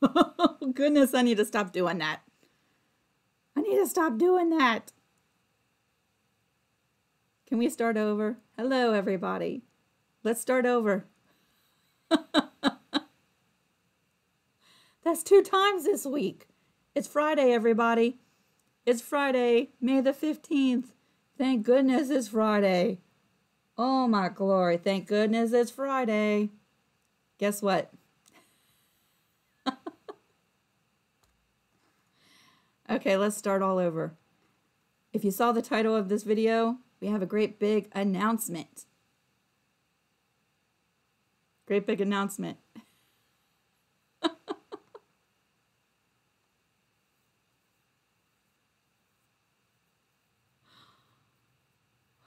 Goodness, I need to stop doing that. I need to stop doing that. Can we start over? Hello, everybody. Let's start over. That's two times this week. It's Friday, everybody. It's Friday, May the 15th. Thank goodness it's Friday. Oh my glory. Thank goodness it's Friday. Guess what? Okay, let's start all over. If you saw the title of this video, we have a great big announcement. Great big announcement.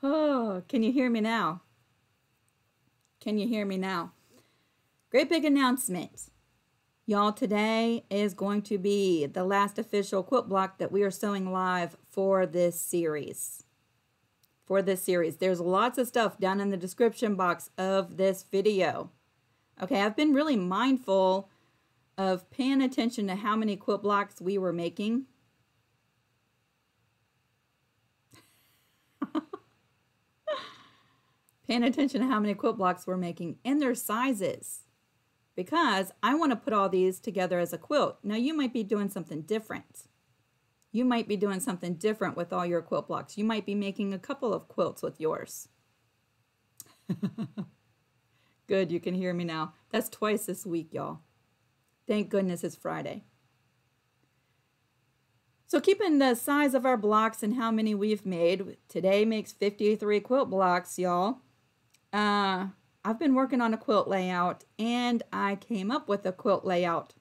oh, can you hear me now? Can you hear me now? Great big announcement. Y'all, today is going to be the last official quilt block that we are sewing live for this series. For this series. There's lots of stuff down in the description box of this video. Okay, I've been really mindful of paying attention to how many quilt blocks we were making. paying attention to how many quilt blocks we're making and their sizes because I want to put all these together as a quilt. Now you might be doing something different. You might be doing something different with all your quilt blocks. You might be making a couple of quilts with yours. Good, you can hear me now. That's twice this week, y'all. Thank goodness it's Friday. So keeping the size of our blocks and how many we've made, today makes 53 quilt blocks, y'all. Uh, I've been working on a quilt layout and I came up with a quilt layout.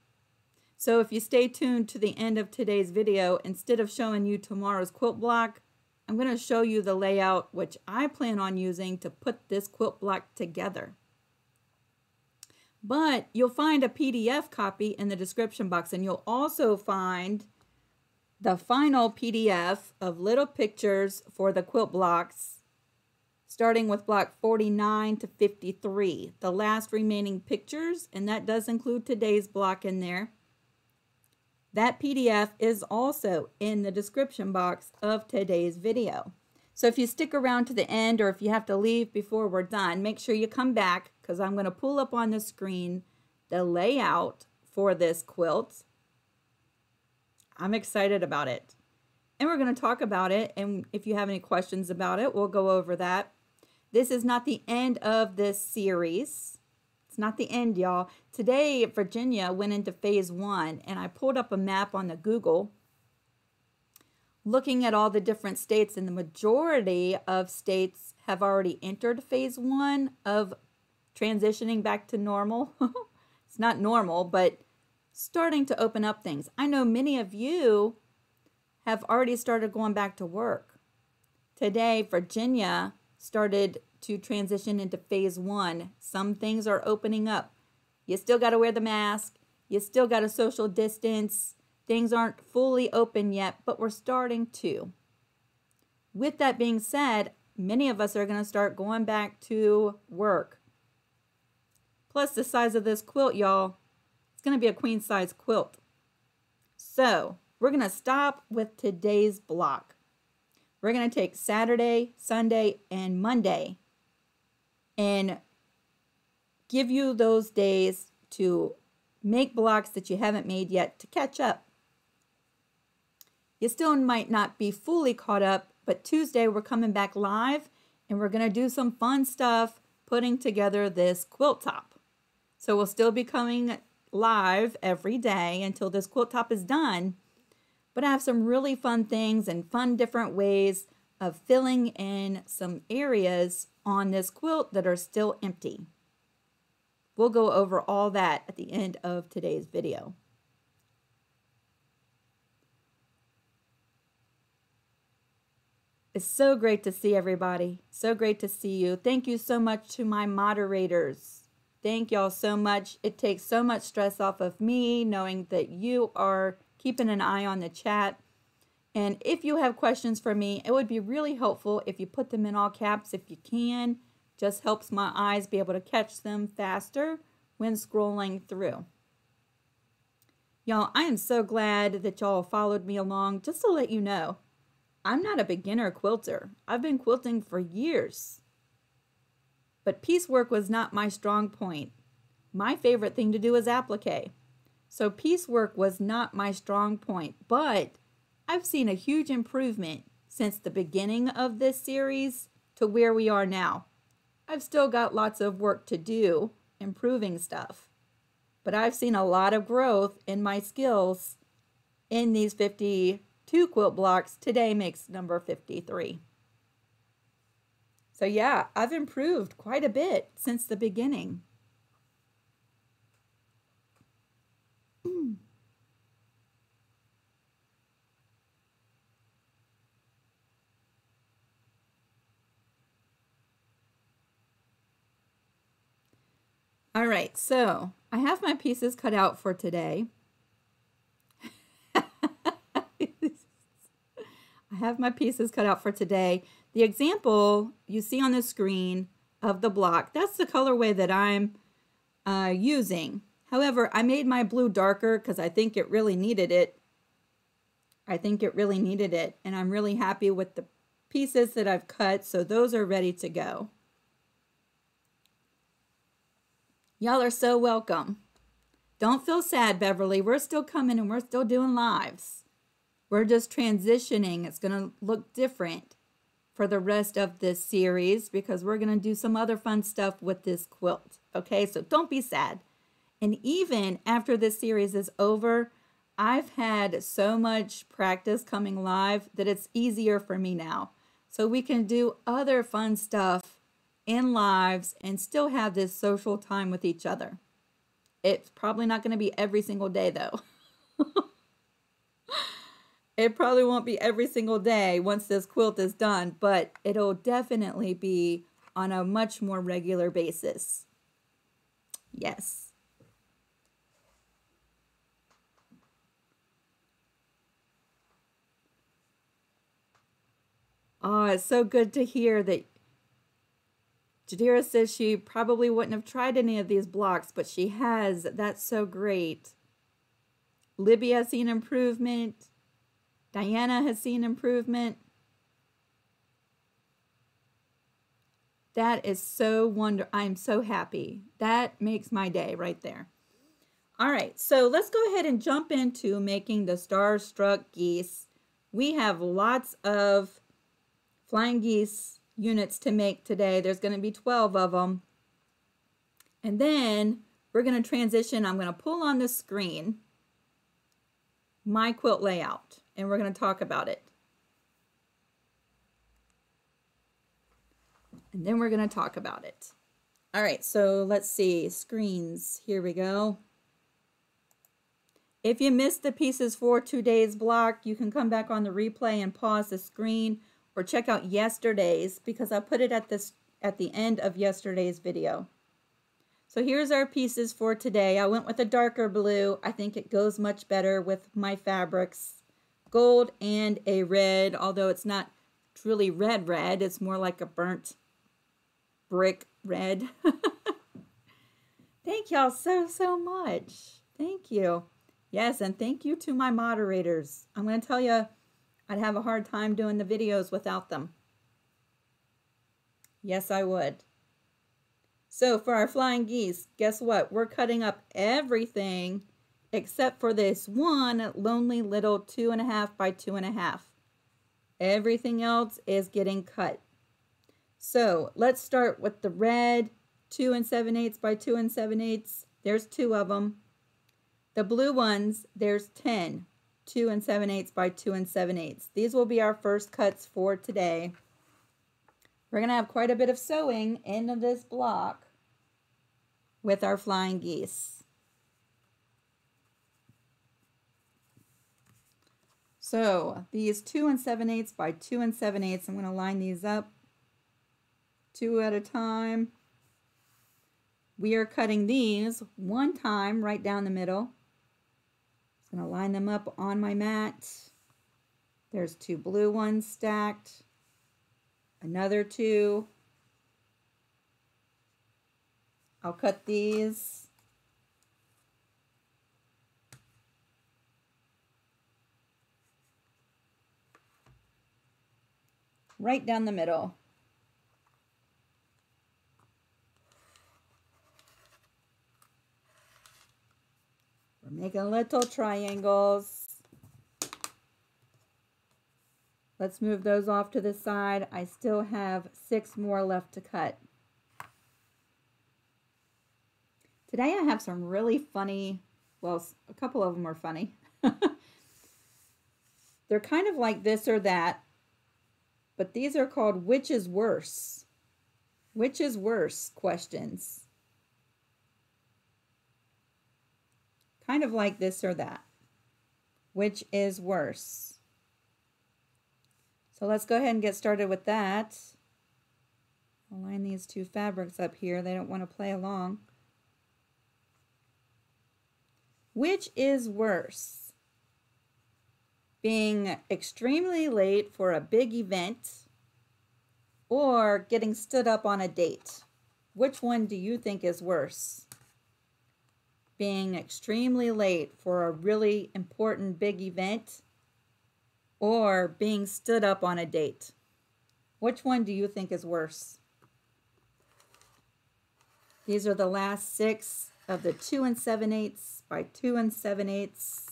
So if you stay tuned to the end of today's video, instead of showing you tomorrow's quilt block, I'm going to show you the layout which I plan on using to put this quilt block together. But you'll find a PDF copy in the description box and you'll also find the final PDF of little pictures for the quilt blocks starting with block 49 to 53, the last remaining pictures, and that does include today's block in there. That PDF is also in the description box of today's video. So if you stick around to the end or if you have to leave before we're done, make sure you come back because I'm going to pull up on the screen the layout for this quilt. I'm excited about it. And we're going to talk about it. And if you have any questions about it, we'll go over that. This is not the end of this series. It's not the end, y'all. Today, Virginia went into phase one, and I pulled up a map on the Google looking at all the different states, and the majority of states have already entered phase one of transitioning back to normal. it's not normal, but starting to open up things. I know many of you have already started going back to work. Today, Virginia started to transition into phase one. Some things are opening up. You still got to wear the mask. You still got to social distance. Things aren't fully open yet, but we're starting to. With that being said, many of us are going to start going back to work. Plus, the size of this quilt, y'all, it's going to be a queen size quilt. So, we're going to stop with today's block. We're going to take Saturday, Sunday, and Monday and give you those days to make blocks that you haven't made yet to catch up. You still might not be fully caught up, but Tuesday we're coming back live and we're going to do some fun stuff putting together this quilt top. So we'll still be coming live every day until this quilt top is done. But I have some really fun things and fun different ways of filling in some areas on this quilt that are still empty. We'll go over all that at the end of today's video. It's so great to see everybody. So great to see you. Thank you so much to my moderators. Thank y'all so much. It takes so much stress off of me knowing that you are keeping an eye on the chat. And if you have questions for me, it would be really helpful if you put them in all caps if you can. Just helps my eyes be able to catch them faster when scrolling through. Y'all, I am so glad that y'all followed me along. Just to let you know, I'm not a beginner quilter. I've been quilting for years. But piecework was not my strong point. My favorite thing to do is applique. So piecework was not my strong point, but I've seen a huge improvement since the beginning of this series to where we are now. I've still got lots of work to do improving stuff, but I've seen a lot of growth in my skills in these 52 quilt blocks. Today makes number 53. So yeah, I've improved quite a bit since the beginning. All right, so I have my pieces cut out for today. I have my pieces cut out for today. The example you see on the screen of the block, that's the colorway that I'm uh, using. However, I made my blue darker because I think it really needed it. I think it really needed it, and I'm really happy with the pieces that I've cut, so those are ready to go. Y'all are so welcome. Don't feel sad, Beverly. We're still coming and we're still doing lives. We're just transitioning. It's going to look different for the rest of this series because we're going to do some other fun stuff with this quilt. Okay, so don't be sad. And even after this series is over, I've had so much practice coming live that it's easier for me now. So we can do other fun stuff in lives and still have this social time with each other. It's probably not going to be every single day, though. it probably won't be every single day once this quilt is done, but it'll definitely be on a much more regular basis. Yes. Oh, it's so good to hear that Jadira says she probably wouldn't have tried any of these blocks, but she has. That's so great. Libby has seen improvement. Diana has seen improvement. That is so wonder. I'm so happy. That makes my day right there. All right, so let's go ahead and jump into making the Starstruck geese. We have lots of flying geese units to make today. There's going to be 12 of them. And then we're going to transition. I'm going to pull on the screen my quilt layout and we're going to talk about it. And then we're going to talk about it. All right, so let's see. Screens. Here we go. If you missed the pieces for today's block, you can come back on the replay and pause the screen or check out yesterday's because I put it at this at the end of yesterday's video. So here's our pieces for today. I went with a darker blue. I think it goes much better with my fabrics. Gold and a red, although it's not truly red red. It's more like a burnt brick red. thank y'all so, so much. Thank you. Yes, and thank you to my moderators. I'm going to tell you, I'd have a hard time doing the videos without them. Yes, I would. So for our flying geese, guess what? We're cutting up everything except for this one lonely little two and a half by two and a half. Everything else is getting cut. So let's start with the red two and seven eighths by two and seven eighths. There's two of them. The blue ones, there's 10. 2 and 7 eighths by 2 and 7 eighths. These will be our first cuts for today. We're going to have quite a bit of sewing into this block with our flying geese. So these 2 and 7 eighths by 2 and 7 eighths, I'm going to line these up two at a time. We are cutting these one time right down the middle Going to line them up on my mat. There's two blue ones stacked. Another two. I'll cut these. Right down the middle. We're making little triangles. Let's move those off to the side. I still have six more left to cut. Today I have some really funny, well, a couple of them are funny. They're kind of like this or that, but these are called which is worse? Which is worse questions. Kind of like this or that. Which is worse? So let's go ahead and get started with that. I'll line these two fabrics up here. They don't want to play along. Which is worse? Being extremely late for a big event or getting stood up on a date? Which one do you think is worse? Being extremely late for a really important big event or being stood up on a date? Which one do you think is worse? These are the last six of the 2 and 7 eighths by 2 and 7 eighths.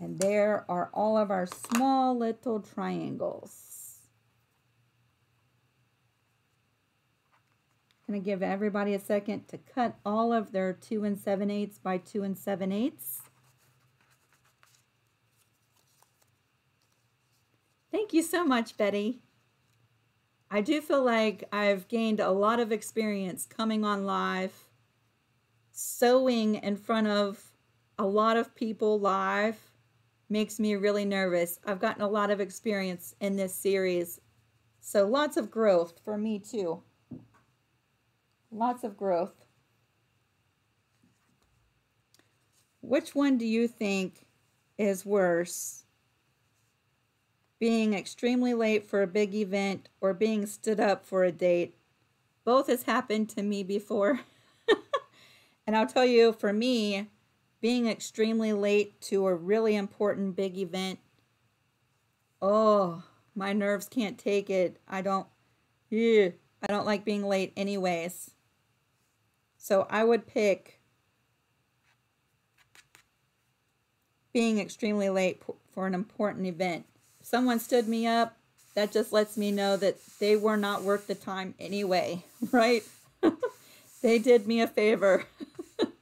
And there are all of our small little triangles. Going to give everybody a second to cut all of their 2 and 7 eighths by 2 and 7 eighths. Thank you so much, Betty. I do feel like I've gained a lot of experience coming on live, sewing in front of a lot of people live makes me really nervous. I've gotten a lot of experience in this series, so lots of growth for me too. Lots of growth. Which one do you think is worse? Being extremely late for a big event or being stood up for a date? Both has happened to me before. and I'll tell you, for me, being extremely late to a really important big event, oh, my nerves can't take it. I don't, yeah, I don't like being late anyways. So I would pick being extremely late for an important event. If someone stood me up, that just lets me know that they were not worth the time anyway, right? they did me a favor.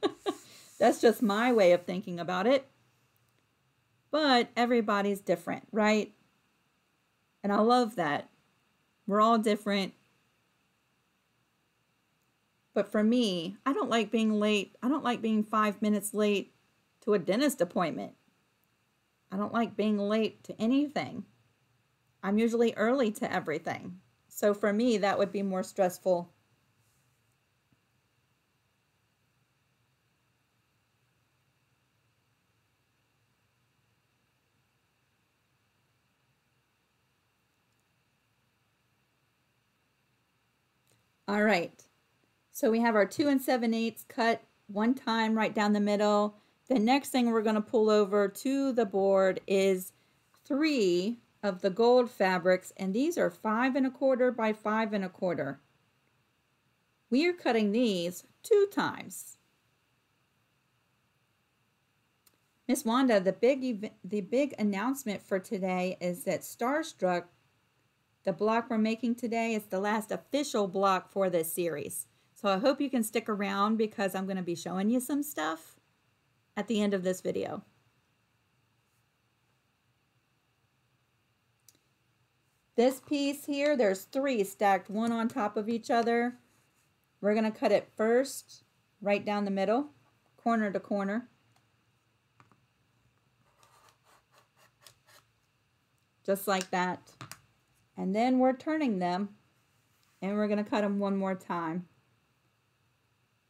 That's just my way of thinking about it. But everybody's different, right? And I love that. We're all different. But for me, I don't like being late. I don't like being five minutes late to a dentist appointment. I don't like being late to anything. I'm usually early to everything. So for me, that would be more stressful. All right. So we have our 2 and 7 eighths cut one time right down the middle. The next thing we're going to pull over to the board is three of the gold fabrics, and these are five and a quarter by five and a quarter. We are cutting these two times. Miss Wanda, the big the big announcement for today is that Starstruck, the block we're making today, is the last official block for this series. So I hope you can stick around because I'm going to be showing you some stuff at the end of this video. This piece here, there's three stacked one on top of each other. We're going to cut it first, right down the middle, corner to corner. Just like that. And then we're turning them and we're going to cut them one more time.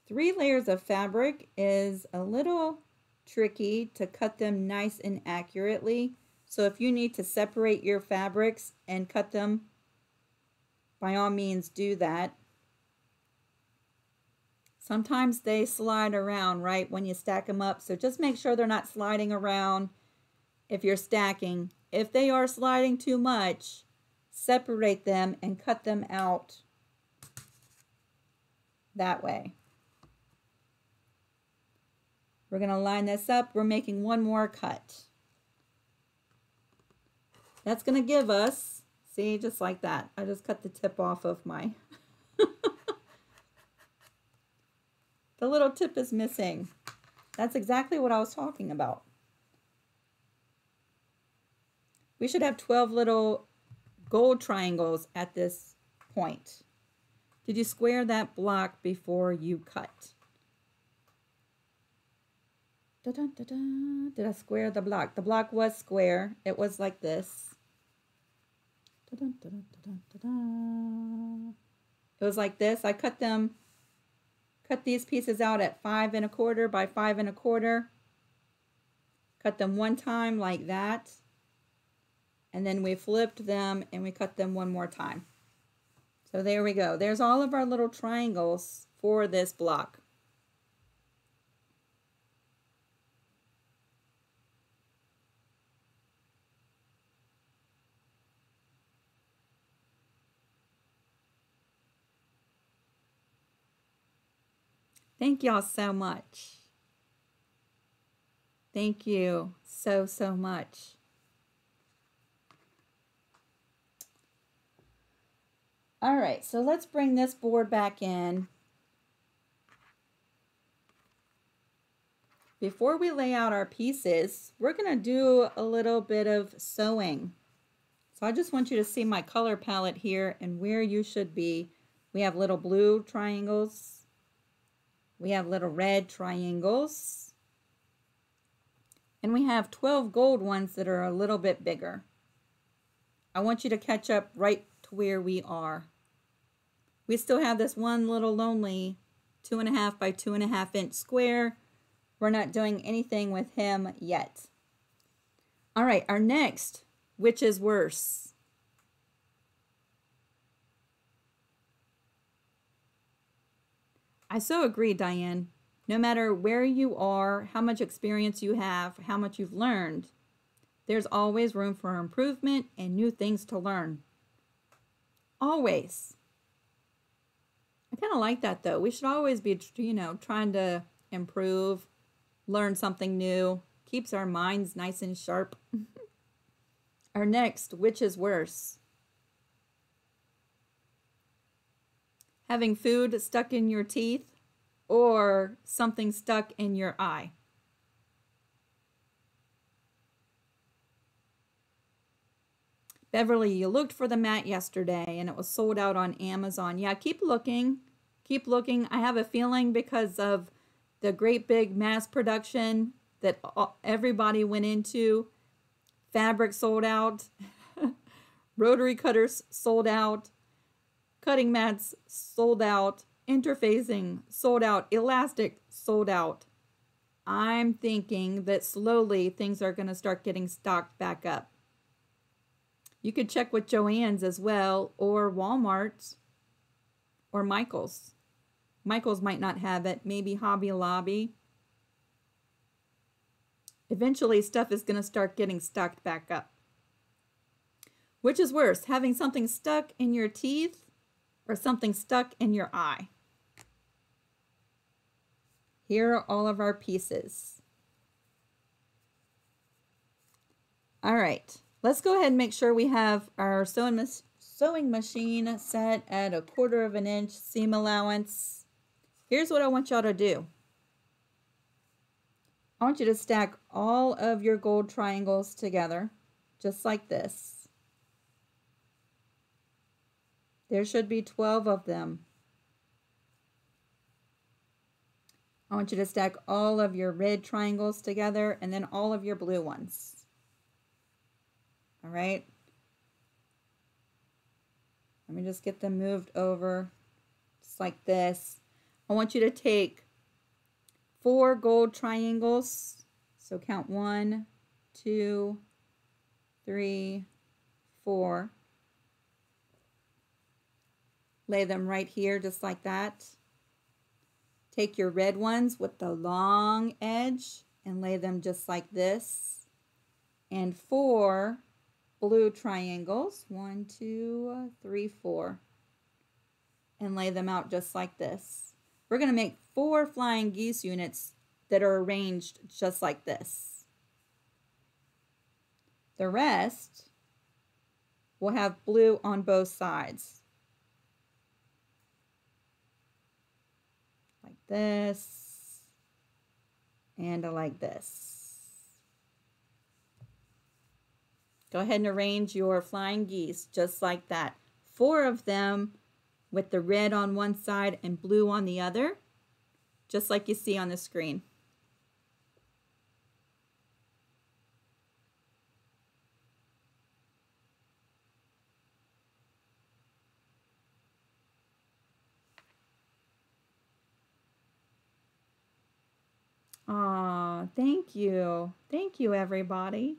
Three layers of fabric is a little tricky to cut them nice and accurately. So if you need to separate your fabrics and cut them, by all means do that. Sometimes they slide around, right, when you stack them up. So just make sure they're not sliding around if you're stacking. if they are sliding too much, separate them and cut them out that way. We're going to line this up. We're making one more cut. That's going to give us, see, just like that. I just cut the tip off of my, the little tip is missing. That's exactly what I was talking about. We should have 12 little gold triangles at this point. Did you square that block before you cut? Da da -dun. Did I square the block? The block was square. It was like this. Da it was like this. I cut them, cut these pieces out at five and a quarter by five and a quarter. Cut them one time like that. And then we flipped them and we cut them one more time. So there we go. There's all of our little triangles for this block. Thank y'all so much. Thank you so, so much. All right, so let's bring this board back in. Before we lay out our pieces, we're going to do a little bit of sewing. So I just want you to see my color palette here and where you should be. We have little blue triangles. We have little red triangles. And we have 12 gold ones that are a little bit bigger. I want you to catch up right to where we are. We still have this one little lonely two and a half by two and a half inch square. We're not doing anything with him yet. All right, our next, which is worse? I so agree, Diane. No matter where you are, how much experience you have, how much you've learned, there's always room for improvement and new things to learn. Always. I kind of like that though. We should always be, you know, trying to improve, learn something new, keeps our minds nice and sharp. our next, which is worse? Having food stuck in your teeth or something stuck in your eye. Beverly, you looked for the mat yesterday and it was sold out on Amazon. Yeah, keep looking. Keep looking. I have a feeling because of the great big mass production that everybody went into, fabric sold out, rotary cutters sold out, cutting mats sold out, interfacing sold out, elastic sold out. I'm thinking that slowly things are going to start getting stocked back up. You could check with Joann's as well, or Walmart's, or Michael's. Michael's might not have it, maybe Hobby Lobby. Eventually, stuff is going to start getting stocked back up. Which is worse, having something stuck in your teeth or something stuck in your eye? Here are all of our pieces. All right. Let's go ahead and make sure we have our sewing, sewing machine set at a quarter of an inch seam allowance. Here's what I want y'all to do. I want you to stack all of your gold triangles together, just like this. There should be 12 of them. I want you to stack all of your red triangles together and then all of your blue ones all right? Let me just get them moved over just like this. I want you to take four gold triangles. So count one, two, three, four. Lay them right here just like that. Take your red ones with the long edge and lay them just like this. And four blue triangles. One, two, three, four. And lay them out just like this. We're going to make four flying geese units that are arranged just like this. The rest will have blue on both sides. Like this. And like this. Go ahead and arrange your flying geese just like that. Four of them with the red on one side and blue on the other, just like you see on the screen. Aw, thank you. Thank you, everybody.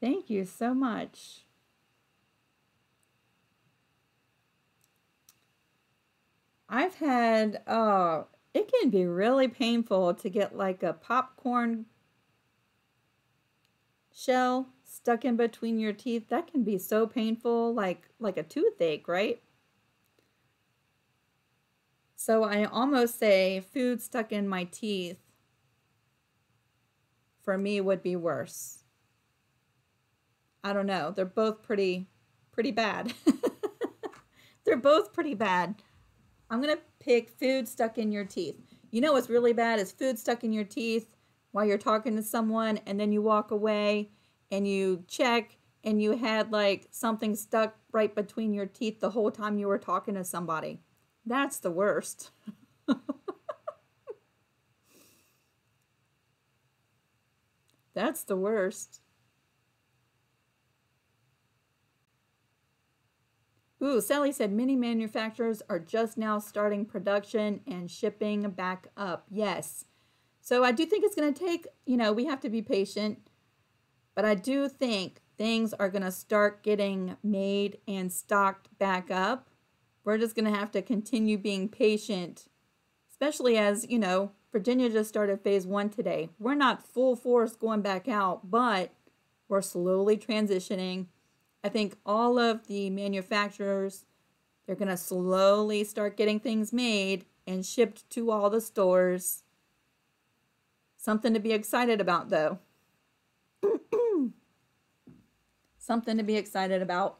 Thank you so much. I've had, oh, it can be really painful to get like a popcorn shell stuck in between your teeth. That can be so painful, like like a toothache, right? So I almost say food stuck in my teeth for me would be worse. I don't know. They're both pretty pretty bad. They're both pretty bad. I'm going to pick food stuck in your teeth. You know what's really bad is food stuck in your teeth while you're talking to someone and then you walk away and you check and you had like something stuck right between your teeth the whole time you were talking to somebody. That's the worst. That's the worst. Ooh, Sally said many manufacturers are just now starting production and shipping back up. Yes. So I do think it's going to take, you know, we have to be patient. But I do think things are going to start getting made and stocked back up. We're just going to have to continue being patient, especially as, you know, Virginia just started phase one today. We're not full force going back out, but we're slowly transitioning I think all of the manufacturers, they're going to slowly start getting things made and shipped to all the stores. Something to be excited about, though. Something to be excited about.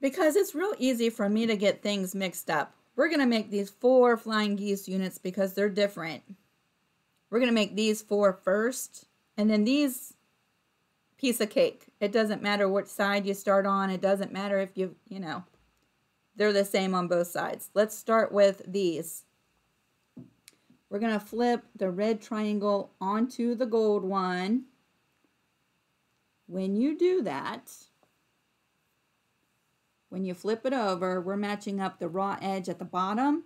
because it's real easy for me to get things mixed up. We're going to make these four flying geese units because they're different. We're going to make these four first, and then these piece of cake. It doesn't matter which side you start on. It doesn't matter if you, you know, they're the same on both sides. Let's start with these. We're going to flip the red triangle onto the gold one. When you do that, when you flip it over, we're matching up the raw edge at the bottom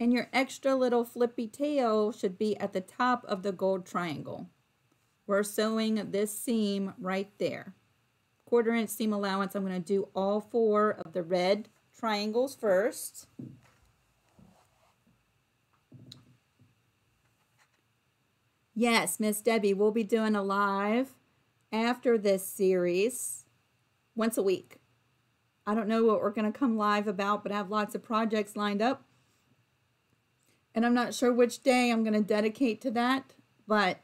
and your extra little flippy tail should be at the top of the gold triangle. We're sewing this seam right there. Quarter inch seam allowance, I'm going to do all four of the red triangles first. Yes, Miss Debbie, we'll be doing a live after this series once a week. I don't know what we're going to come live about, but I have lots of projects lined up. And I'm not sure which day I'm going to dedicate to that, but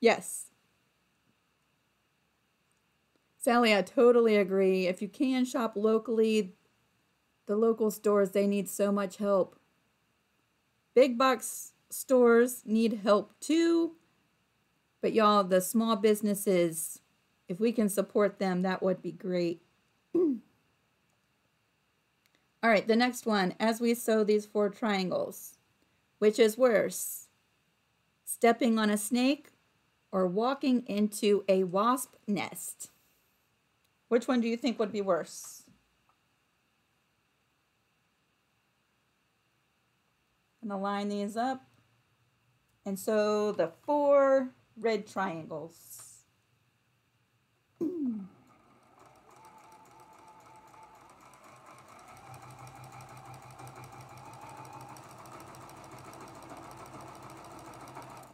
yes. Sally, I totally agree. If you can shop locally, the local stores, they need so much help. Big box stores need help too. But y'all, the small businesses, if we can support them, that would be great. All right, the next one, as we sew these four triangles, which is worse, stepping on a snake or walking into a wasp nest? Which one do you think would be worse? I'm gonna line these up and sew the four red triangles.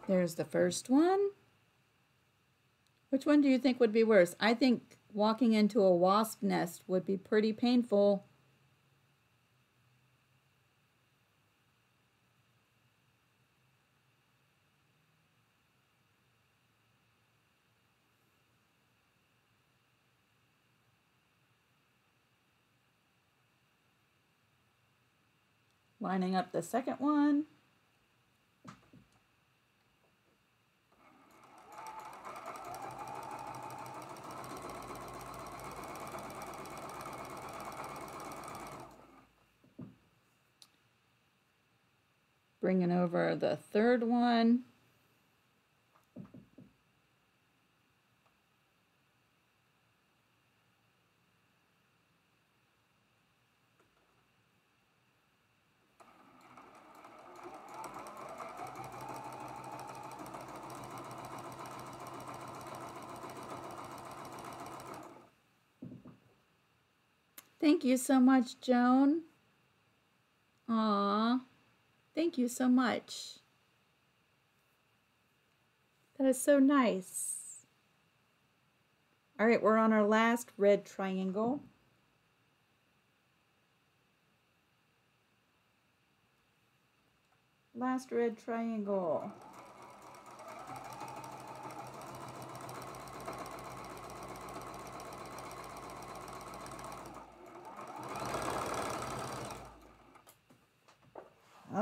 There's the first one. Which one do you think would be worse? I think walking into a wasp nest would be pretty painful. Lining up the second one. Bringing over the third one. Thank you so much, Joan. Aww. Thank you so much. That is so nice. All right, we're on our last red triangle. Last red triangle.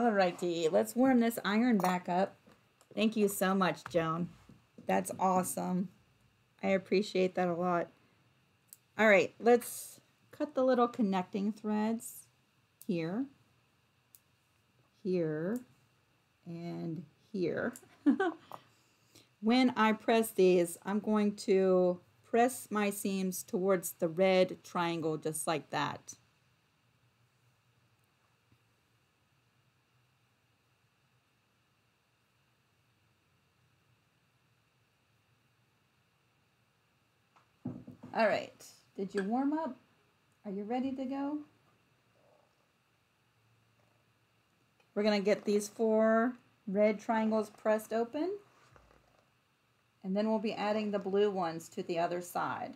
Alrighty, let's warm this iron back up. Thank you so much, Joan. That's awesome. I appreciate that a lot. All right, let's cut the little connecting threads here, here, and here. when I press these, I'm going to press my seams towards the red triangle just like that. All right. Did you warm up? Are you ready to go? We're going to get these four red triangles pressed open. And then we'll be adding the blue ones to the other side.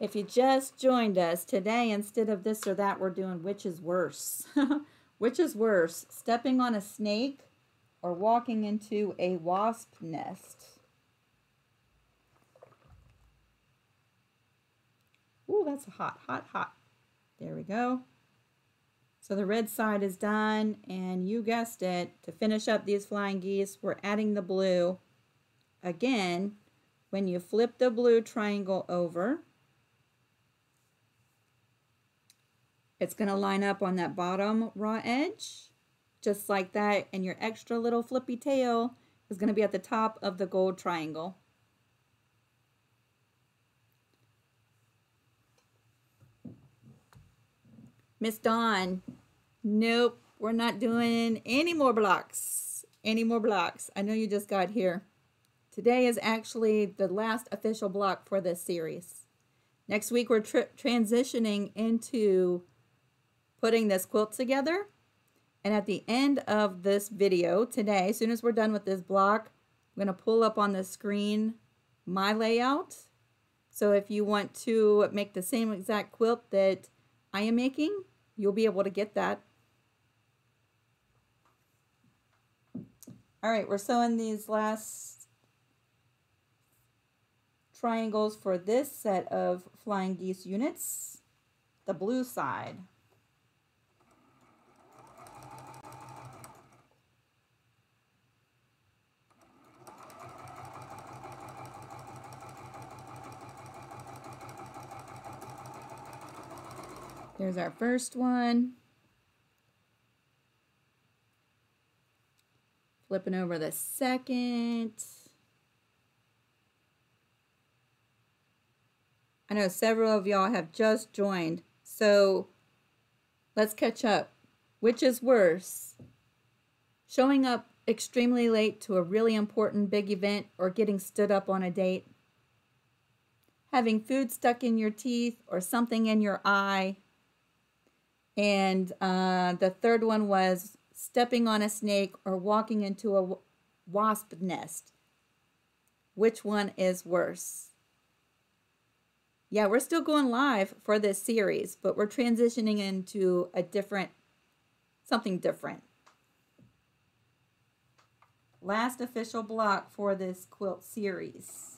If you just joined us today, instead of this or that, we're doing which is worse. which is worse, stepping on a snake or walking into a wasp nest? Ooh, that's hot, hot, hot. There we go. So the red side is done, and you guessed it, to finish up these flying geese, we're adding the blue. Again, when you flip the blue triangle over, It's going to line up on that bottom raw edge, just like that. And your extra little flippy tail is going to be at the top of the gold triangle. Miss Dawn, nope, we're not doing any more blocks. Any more blocks. I know you just got here. Today is actually the last official block for this series. Next week, we're transitioning into putting this quilt together. And at the end of this video today, as soon as we're done with this block, I'm going to pull up on the screen my layout. So if you want to make the same exact quilt that I am making, you'll be able to get that. All right, we're sewing these last triangles for this set of flying geese units, the blue side. There's our first one. Flipping over the second. I know several of y'all have just joined, so let's catch up. Which is worse? Showing up extremely late to a really important big event or getting stood up on a date? Having food stuck in your teeth or something in your eye? And uh, the third one was stepping on a snake or walking into a wasp nest. Which one is worse? Yeah, we're still going live for this series, but we're transitioning into a different, something different. Last official block for this quilt series.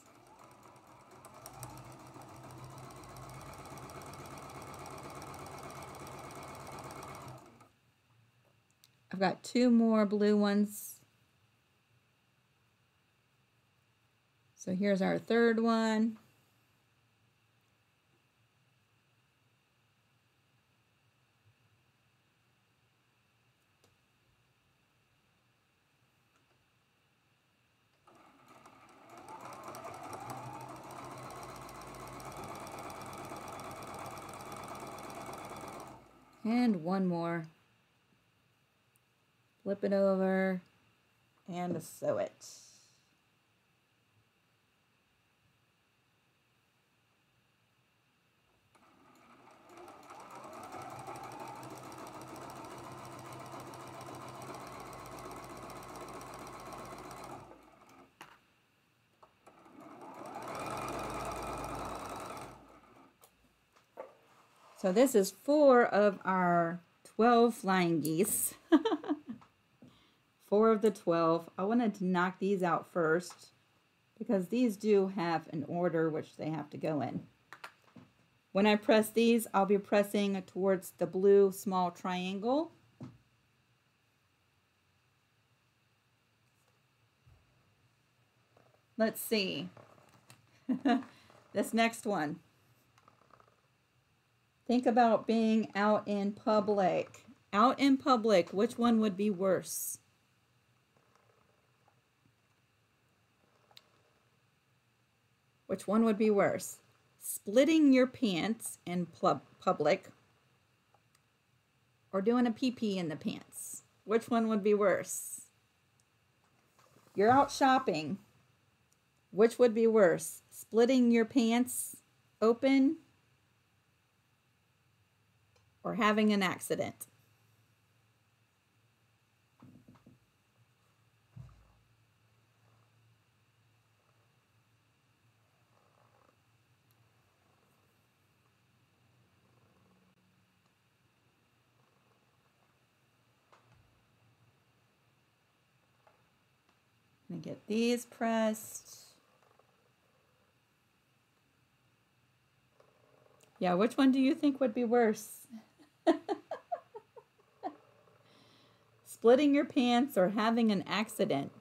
I've got two more blue ones. So here's our third one. And one more. Flip it over and sew it. So this is four of our 12 flying geese. four of the 12. I wanted to knock these out first because these do have an order which they have to go in. When I press these, I'll be pressing towards the blue small triangle. Let's see. this next one. Think about being out in public. Out in public, which one would be worse? Which one would be worse? Splitting your pants in public or doing a pee pee in the pants? Which one would be worse? You're out shopping. Which would be worse? Splitting your pants open or having an accident. To get these pressed. Yeah, which one do you think would be worse? Splitting your pants or having an accident.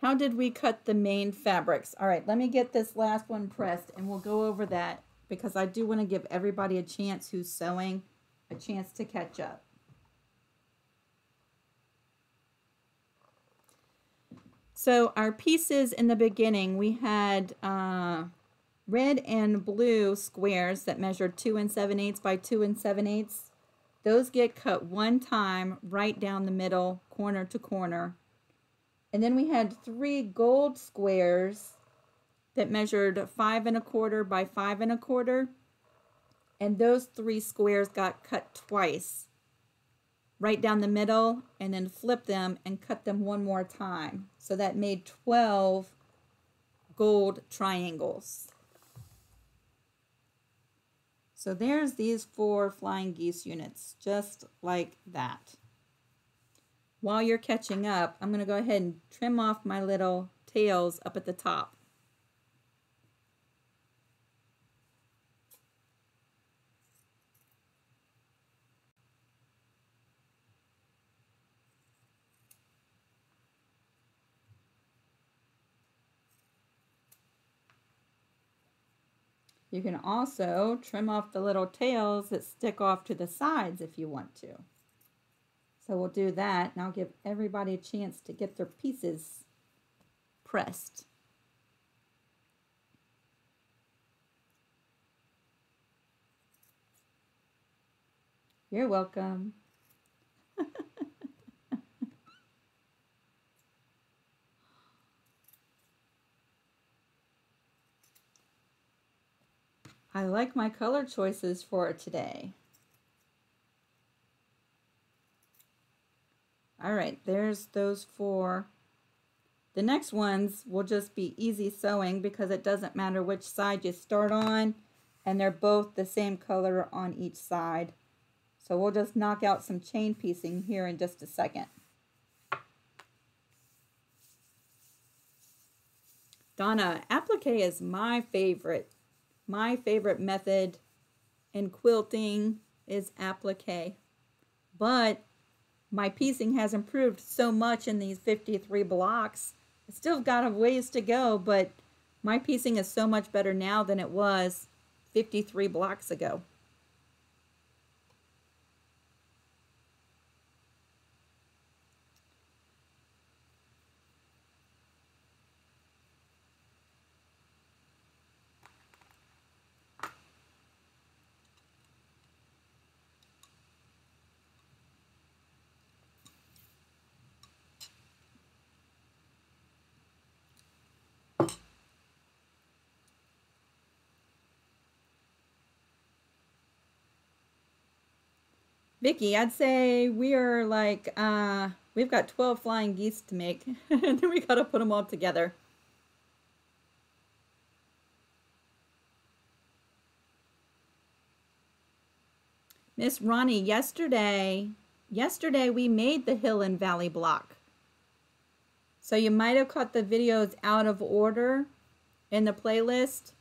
How did we cut the main fabrics? All right, let me get this last one pressed and we'll go over that because I do want to give everybody a chance who's sewing a chance to catch up. So our pieces in the beginning, we had uh, red and blue squares that measured 2 and 7 eighths by 2 and 7 eighths. Those get cut one time right down the middle, corner to corner. And then we had three gold squares that measured 5 and a quarter by 5 and a quarter. And those three squares got cut twice right down the middle and then flip them and cut them one more time. So that made 12 gold triangles. So there's these four flying geese units, just like that. While you're catching up, I'm going to go ahead and trim off my little tails up at the top. You can also trim off the little tails that stick off to the sides if you want to. So we'll do that and I'll give everybody a chance to get their pieces pressed. You're welcome. I like my color choices for today. All right, there's those four. The next ones will just be easy sewing because it doesn't matter which side you start on and they're both the same color on each side. So we'll just knock out some chain piecing here in just a second. Donna, applique is my favorite. My favorite method in quilting is applique. But my piecing has improved so much in these 53 blocks. I still got a ways to go, but my piecing is so much better now than it was 53 blocks ago. Vicky, I'd say we are like, uh, we've got 12 flying geese to make, and then we got to put them all together. Miss Ronnie, yesterday, yesterday we made the hill and valley block. So you might have caught the videos out of order in the playlist.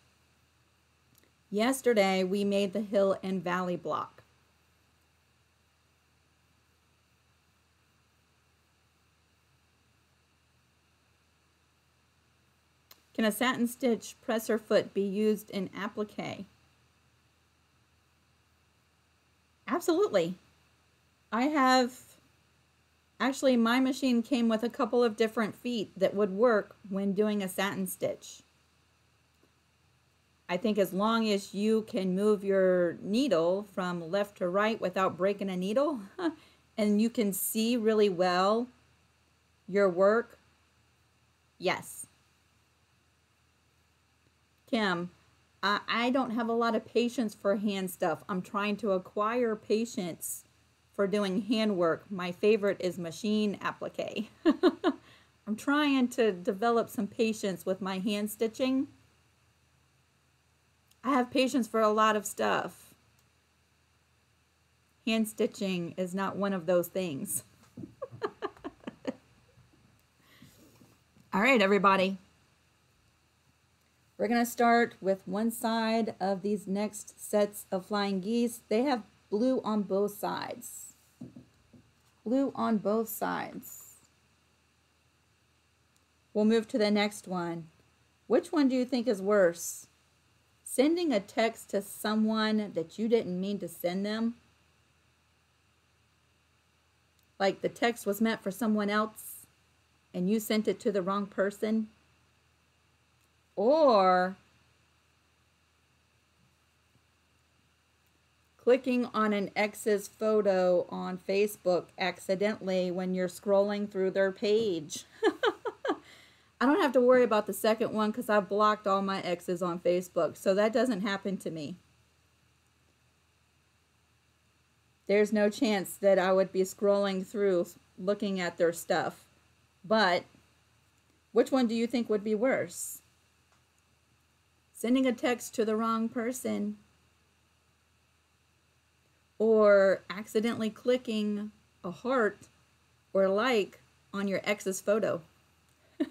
Yesterday we made the hill and valley block. Can a satin stitch presser foot be used in applique? Absolutely. I have, actually my machine came with a couple of different feet that would work when doing a satin stitch. I think as long as you can move your needle from left to right without breaking a needle and you can see really well your work, yes. Kim, I, don't have a lot of patience for hand stuff. I'm trying to acquire patience for doing handwork. My favorite is machine applique. I'm trying to develop some patience with my hand stitching. I have patience for a lot of stuff. Hand stitching is not one of those things. All right, everybody. We're going to start with one side of these next sets of flying geese. They have blue on both sides. Blue on both sides. We'll move to the next one. Which one do you think is worse? Sending a text to someone that you didn't mean to send them? Like the text was meant for someone else and you sent it to the wrong person? Or clicking on an ex's photo on Facebook accidentally when you're scrolling through their page. I don't have to worry about the second one because I've blocked all my exes on Facebook, so that doesn't happen to me. There's no chance that I would be scrolling through looking at their stuff. But which one do you think would be worse? Sending a text to the wrong person, or accidentally clicking a heart or like on your ex's photo.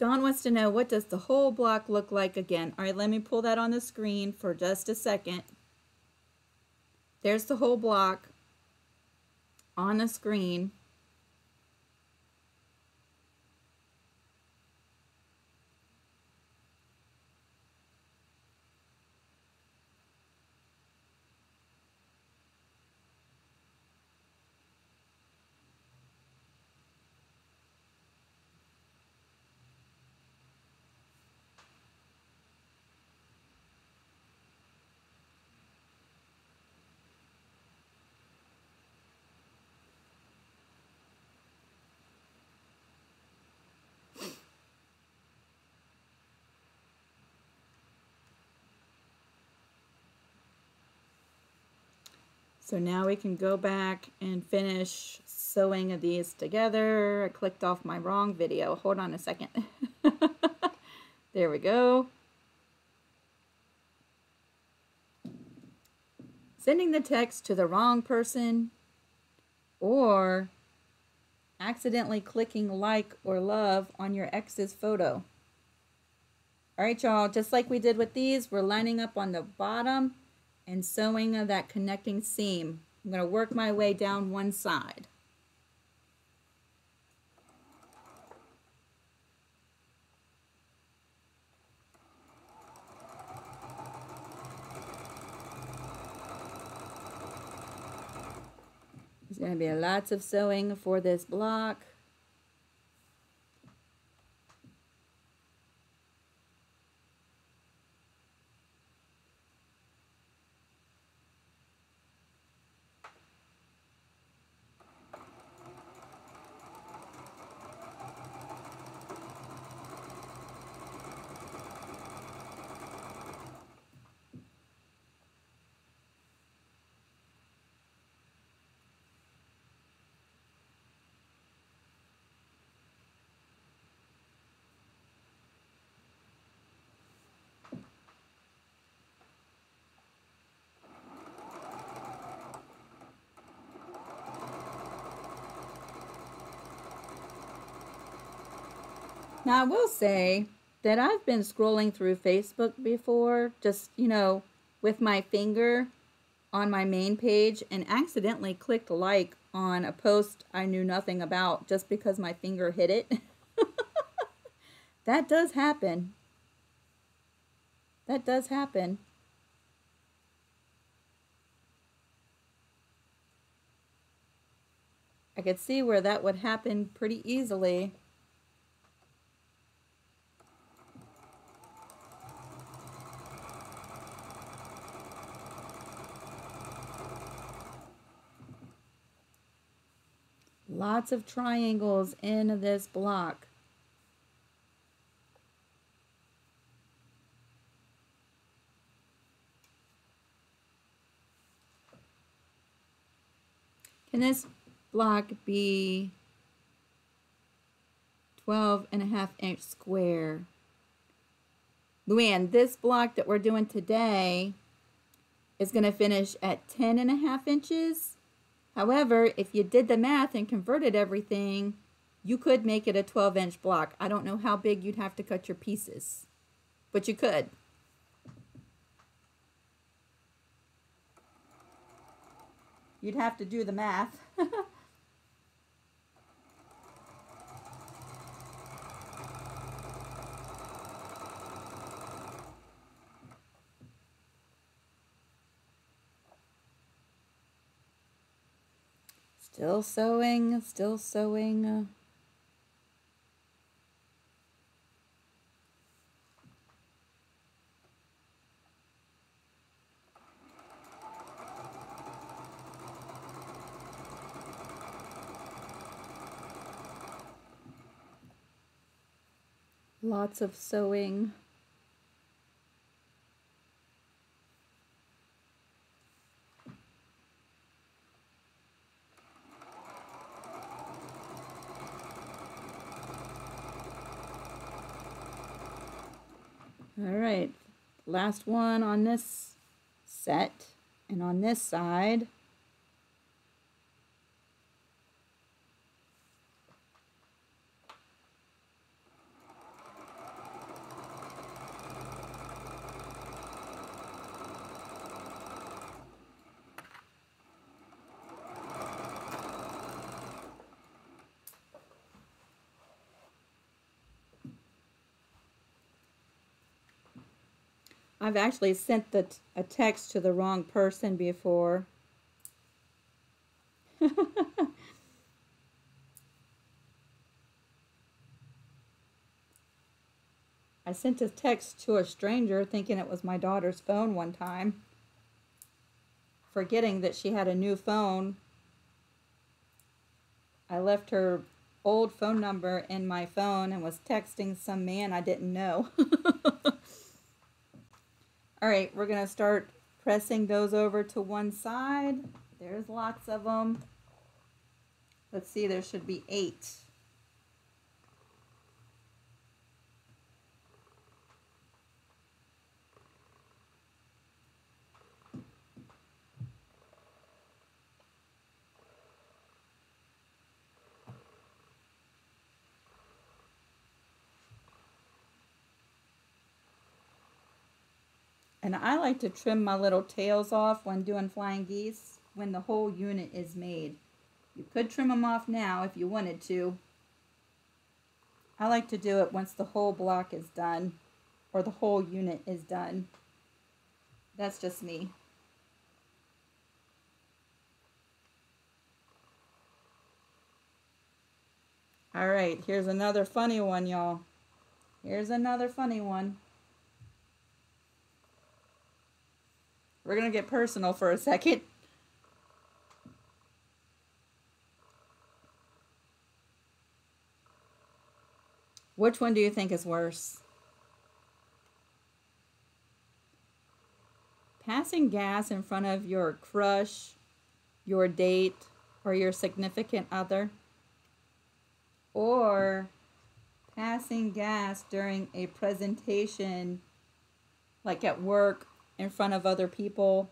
Dawn wants to know what does the whole block look like again. All right, let me pull that on the screen for just a second. There's the whole block on the screen. So now we can go back and finish sewing of these together. I clicked off my wrong video. Hold on a second. there we go. Sending the text to the wrong person or accidentally clicking like or love on your ex's photo. All right, y'all, just like we did with these, we're lining up on the bottom and sewing of that connecting seam. I'm going to work my way down one side. There's going to be lots of sewing for this block. Now, I will say that I've been scrolling through Facebook before, just, you know, with my finger on my main page and accidentally clicked like on a post I knew nothing about just because my finger hit it. that does happen. That does happen. I could see where that would happen pretty easily. Lots of triangles in this block. Can this block be 12 and a half inch square? Luann, this block that we're doing today is going to finish at 10 and a half inches. However, if you did the math and converted everything, you could make it a 12 inch block. I don't know how big you'd have to cut your pieces, but you could. You'd have to do the math. Still sewing, still sewing. Lots of sewing. All right, last one on this set and on this side. I've actually sent the a text to the wrong person before. I sent a text to a stranger thinking it was my daughter's phone one time, forgetting that she had a new phone. I left her old phone number in my phone and was texting some man I didn't know. All right, we're going to start pressing those over to one side. There's lots of them. Let's see, there should be eight. And I like to trim my little tails off when doing flying geese when the whole unit is made. You could trim them off now if you wanted to. I like to do it once the whole block is done or the whole unit is done. That's just me. All right, here's another funny one, y'all. Here's another funny one. We're going to get personal for a second. Which one do you think is worse? Passing gas in front of your crush, your date, or your significant other? Or passing gas during a presentation, like at work in front of other people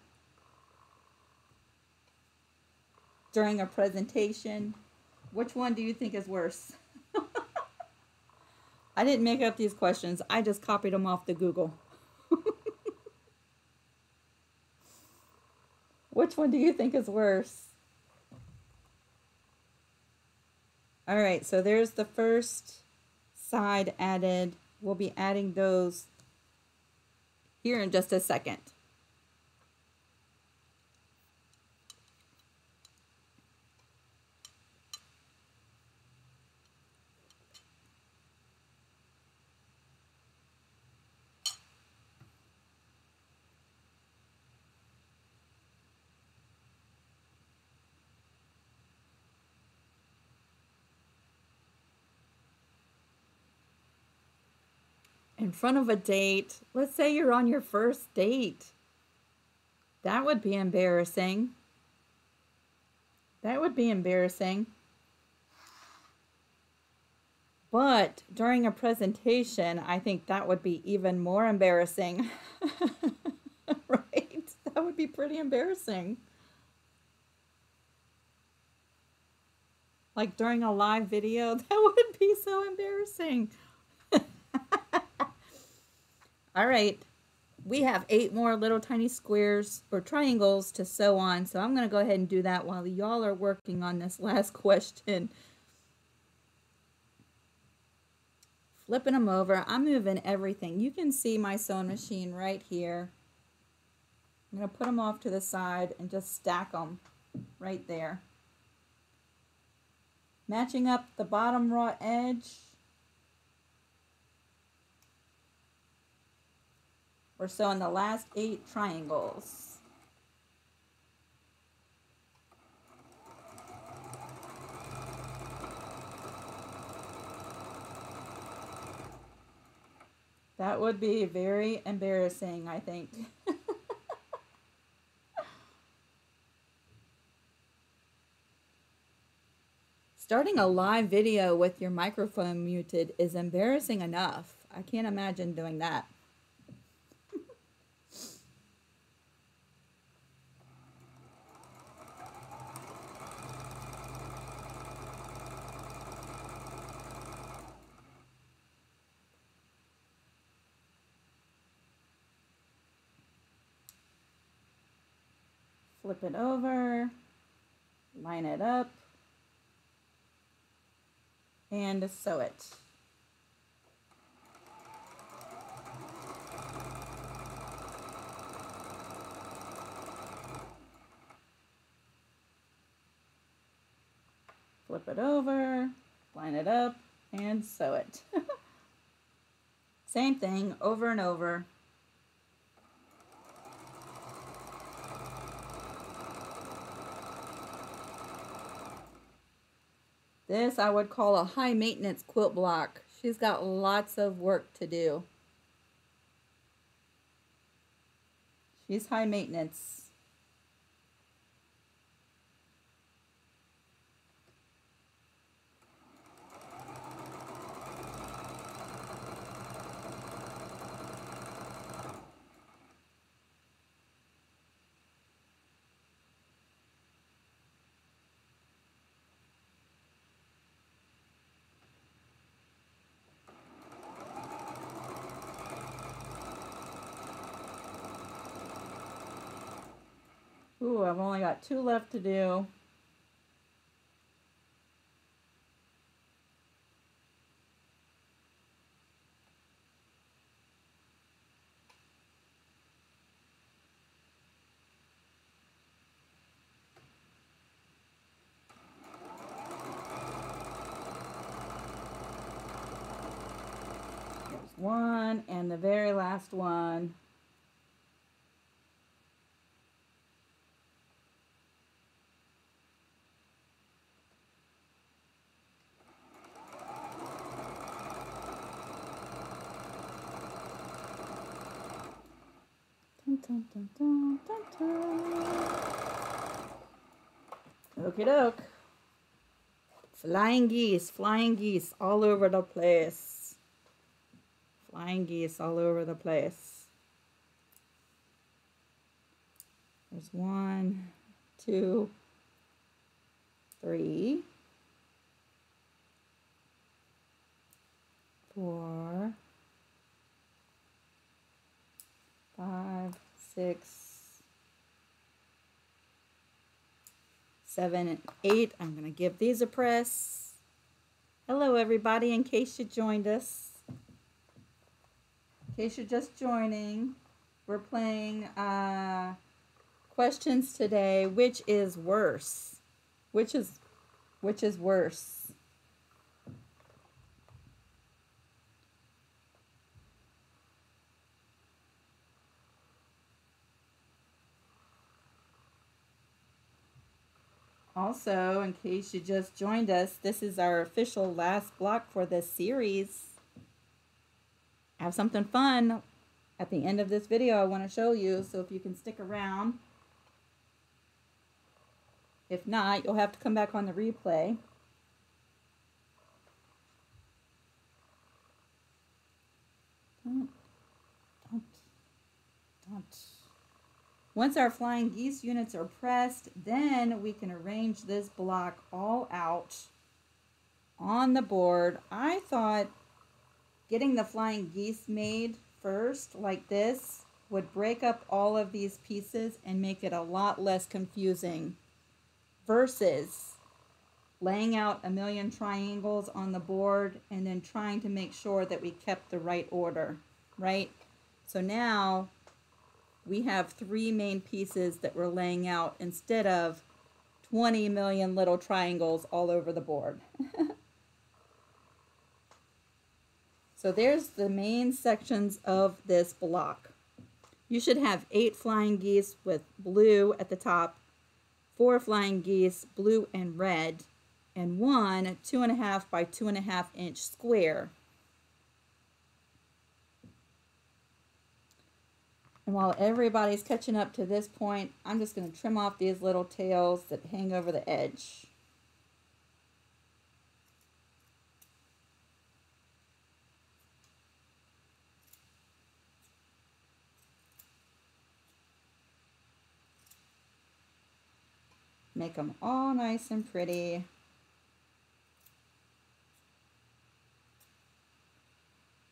during a presentation. Which one do you think is worse? I didn't make up these questions. I just copied them off the Google. Which one do you think is worse? All right, so there's the first side added. We'll be adding those here in just a second. In front of a date. Let's say you're on your first date. That would be embarrassing. That would be embarrassing. But during a presentation, I think that would be even more embarrassing. right? That would be pretty embarrassing. Like during a live video, that would be so embarrassing. All right, we have eight more little tiny squares or triangles to sew on. So I'm going to go ahead and do that while y'all are working on this last question. Flipping them over. I'm moving everything. You can see my sewing machine right here. I'm going to put them off to the side and just stack them right there. Matching up the bottom raw edge We're sewing the last eight triangles. That would be very embarrassing, I think. Starting a live video with your microphone muted is embarrassing enough. I can't imagine doing that. Flip it over, line it up, and sew it. Flip it over, line it up, and sew it. Same thing over and over. This I would call a high maintenance quilt block. She's got lots of work to do. She's high maintenance. Ooh, I've only got two left to do. one and the very last one. Dun, dun. Okie doke. Flying geese, flying geese all over the place. Flying geese all over the place. There's one, two, three, four, five, six, seven, and eight. I'm going to give these a press. Hello, everybody, in case you joined us In case you're just joining, we're playing uh, questions today. Which is worse? Which is which is worse? Also, in case you just joined us, this is our official last block for this series have something fun at the end of this video I want to show you. So if you can stick around. If not, you'll have to come back on the replay. Don't, don't, don't. Once our flying geese units are pressed, then we can arrange this block all out on the board. I thought getting the flying geese made first like this would break up all of these pieces and make it a lot less confusing versus laying out a million triangles on the board and then trying to make sure that we kept the right order, right? So now we have three main pieces that we're laying out instead of 20 million little triangles all over the board. So there's the main sections of this block. You should have eight flying geese with blue at the top, four flying geese, blue and red, and one two and a half by two and a half inch square. And while everybody's catching up to this point, I'm just going to trim off these little tails that hang over the edge. Make them all nice and pretty.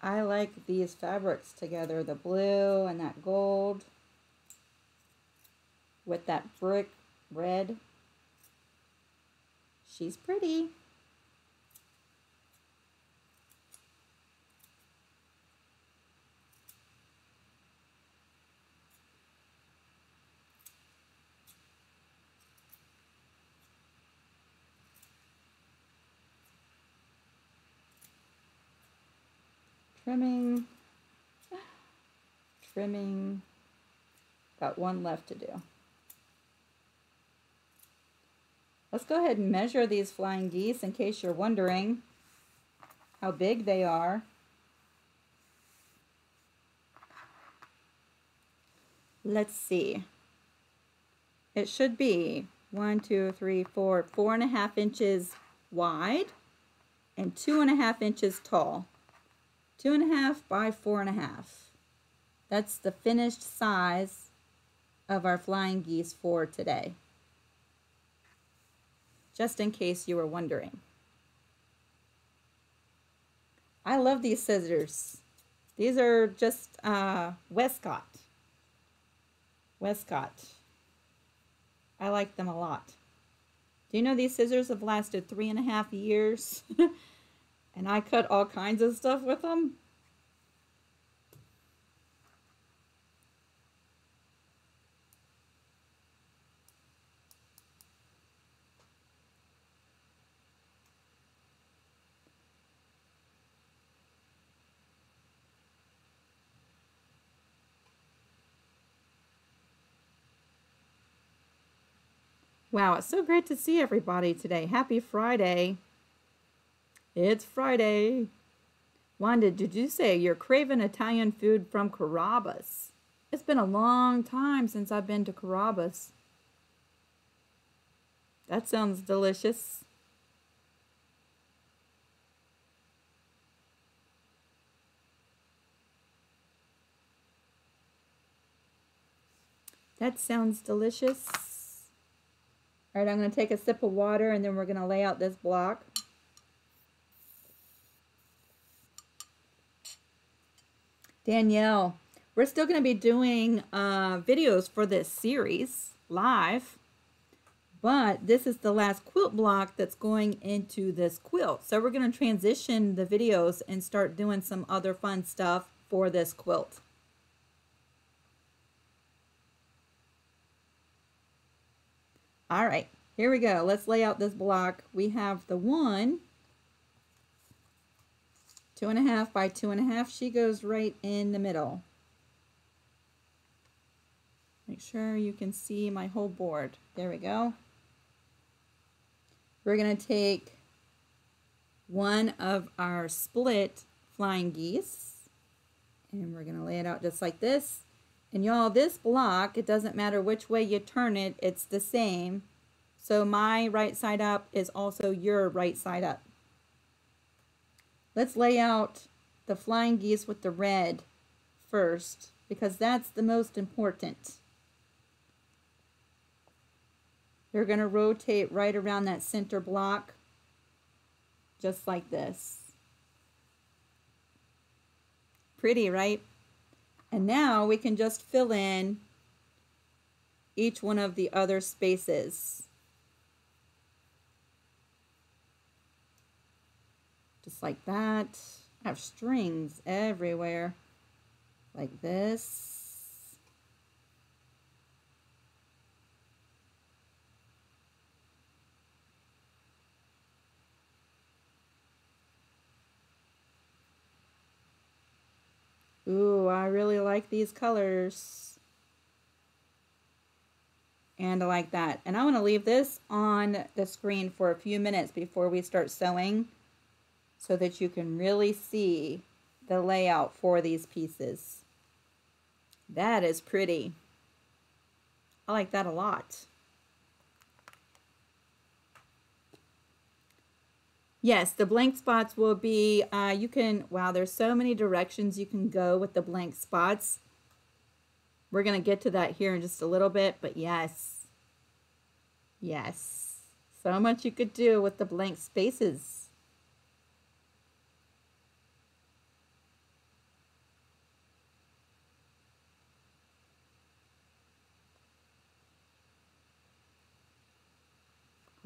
I like these fabrics together, the blue and that gold with that brick red. She's pretty. Trimming, trimming, got one left to do. Let's go ahead and measure these flying geese in case you're wondering how big they are. Let's see. It should be one, two, three, four, four and a half inches wide and two and a half inches tall. Two and a half by four and a half. That's the finished size of our flying geese for today. Just in case you were wondering. I love these scissors. These are just uh, Westcott. Westcott. I like them a lot. Do you know these scissors have lasted three and a half years? and I cut all kinds of stuff with them. Wow, it's so great to see everybody today. Happy Friday. It's Friday. Wanda, did you say you're craving Italian food from Carrabba's? It's been a long time since I've been to Carrabba's. That sounds delicious. That sounds delicious. All right, I'm going to take a sip of water and then we're going to lay out this block. Danielle, we're still going to be doing uh, videos for this series live, but this is the last quilt block that's going into this quilt. So we're going to transition the videos and start doing some other fun stuff for this quilt. All right, here we go. Let's lay out this block. We have the one, two and a half by two and a half. She goes right in the middle. Make sure you can see my whole board. There we go. We're going to take one of our split flying geese and we're going to lay it out just like this. And y'all, this block, it doesn't matter which way you turn it, it's the same. So my right side up is also your right side up. Let's lay out the flying geese with the red first because that's the most important. They're going to rotate right around that center block just like this. Pretty, right? And now we can just fill in each one of the other spaces. Like that. I have strings everywhere. Like this. Ooh, I really like these colors. And I like that. And I want to leave this on the screen for a few minutes before we start sewing so that you can really see the layout for these pieces. That is pretty. I like that a lot. Yes, the blank spots will be, uh, you can, wow, there's so many directions you can go with the blank spots. We're going to get to that here in just a little bit, but yes, yes, so much you could do with the blank spaces.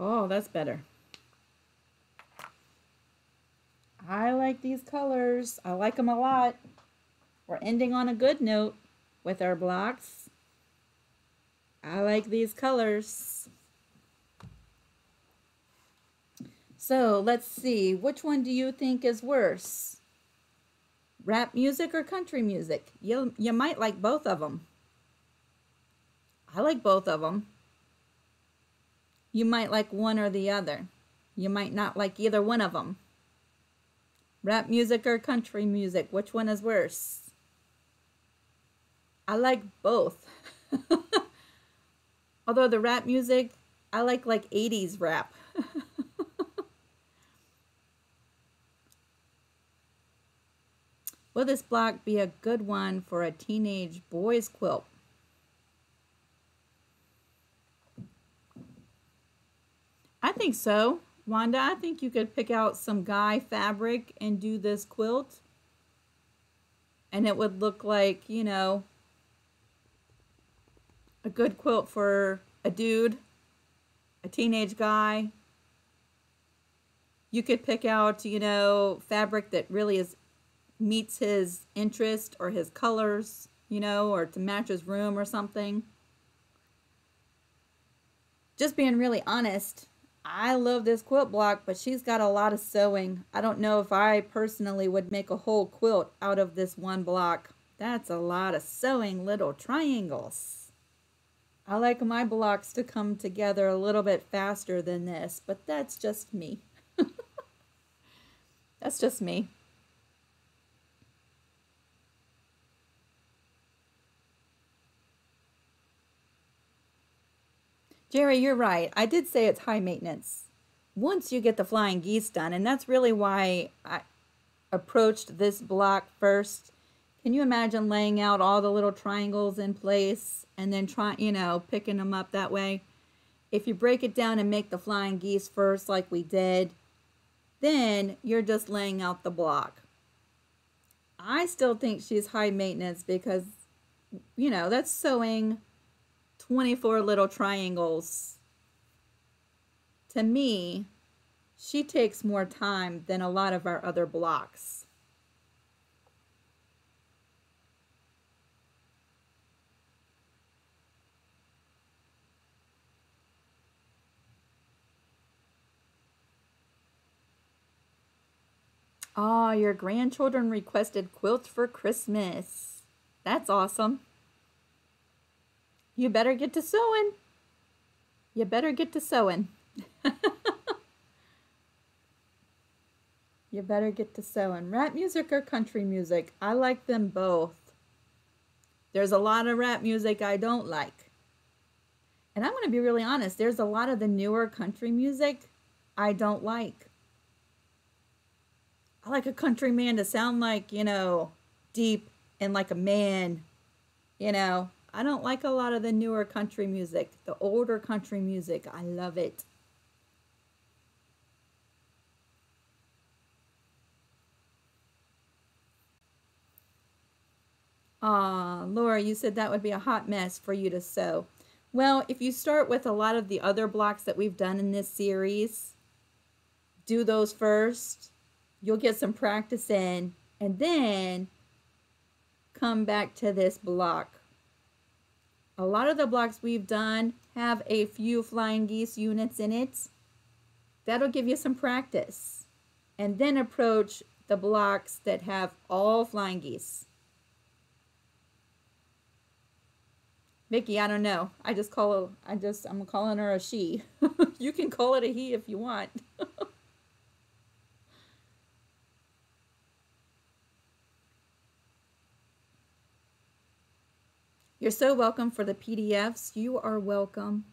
Oh, that's better. I like these colors. I like them a lot. We're ending on a good note with our blocks. I like these colors. So let's see, which one do you think is worse? Rap music or country music? You, you might like both of them. I like both of them. You might like one or the other. You might not like either one of them. Rap music or country music? Which one is worse? I like both. Although the rap music, I like like 80s rap. Will this block be a good one for a teenage boy's quilt? Think so. Wanda, I think you could pick out some guy fabric and do this quilt. And it would look like, you know, a good quilt for a dude, a teenage guy. You could pick out, you know, fabric that really is meets his interest or his colors, you know, or to match his room or something. Just being really honest, I love this quilt block, but she's got a lot of sewing. I don't know if I personally would make a whole quilt out of this one block. That's a lot of sewing little triangles. I like my blocks to come together a little bit faster than this, but that's just me. that's just me. Jerry, you're right. I did say it's high maintenance. Once you get the flying geese done, and that's really why I approached this block first. Can you imagine laying out all the little triangles in place and then trying, you know, picking them up that way? If you break it down and make the flying geese first like we did, then you're just laying out the block. I still think she's high maintenance because, you know, that's sewing 24 little triangles. To me, she takes more time than a lot of our other blocks. Ah, oh, your grandchildren requested quilts for Christmas. That's awesome. You better get to sewing. You better get to sewing. you better get to sewing. Rap music or country music? I like them both. There's a lot of rap music I don't like. And I'm going to be really honest, there's a lot of the newer country music I don't like. I like a country man to sound like, you know, deep and like a man, you know, I don't like a lot of the newer country music, the older country music. I love it. Ah, Laura, you said that would be a hot mess for you to sew. Well, if you start with a lot of the other blocks that we've done in this series, do those first. You'll get some practice in, and then come back to this block. A lot of the blocks we've done have a few flying geese units in it. That'll give you some practice. And then approach the blocks that have all flying geese. Mickey, I don't know. I just call I just, I'm calling her a she. you can call it a he if you want. You're so welcome for the PDFs. You are welcome.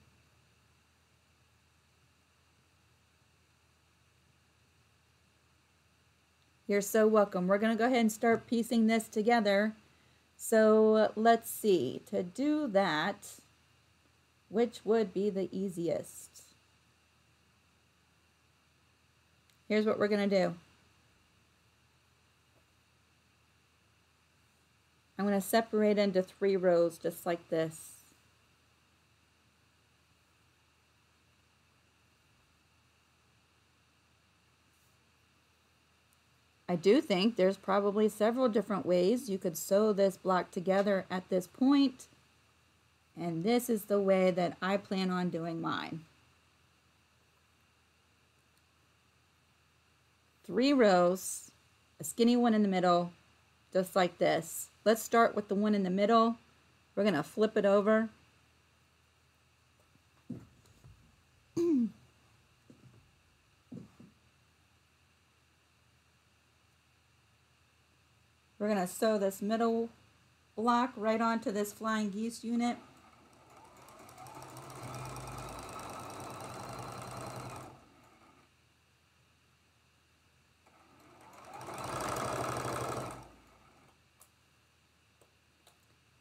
You're so welcome. We're going to go ahead and start piecing this together. So let's see. To do that, which would be the easiest? Here's what we're going to do. I'm going to separate into three rows just like this. I do think there's probably several different ways you could sew this block together at this point, and this is the way that I plan on doing mine. Three rows, a skinny one in the middle, just like this. Let's start with the one in the middle. We're going to flip it over. We're going to sew this middle block right onto this flying geese unit.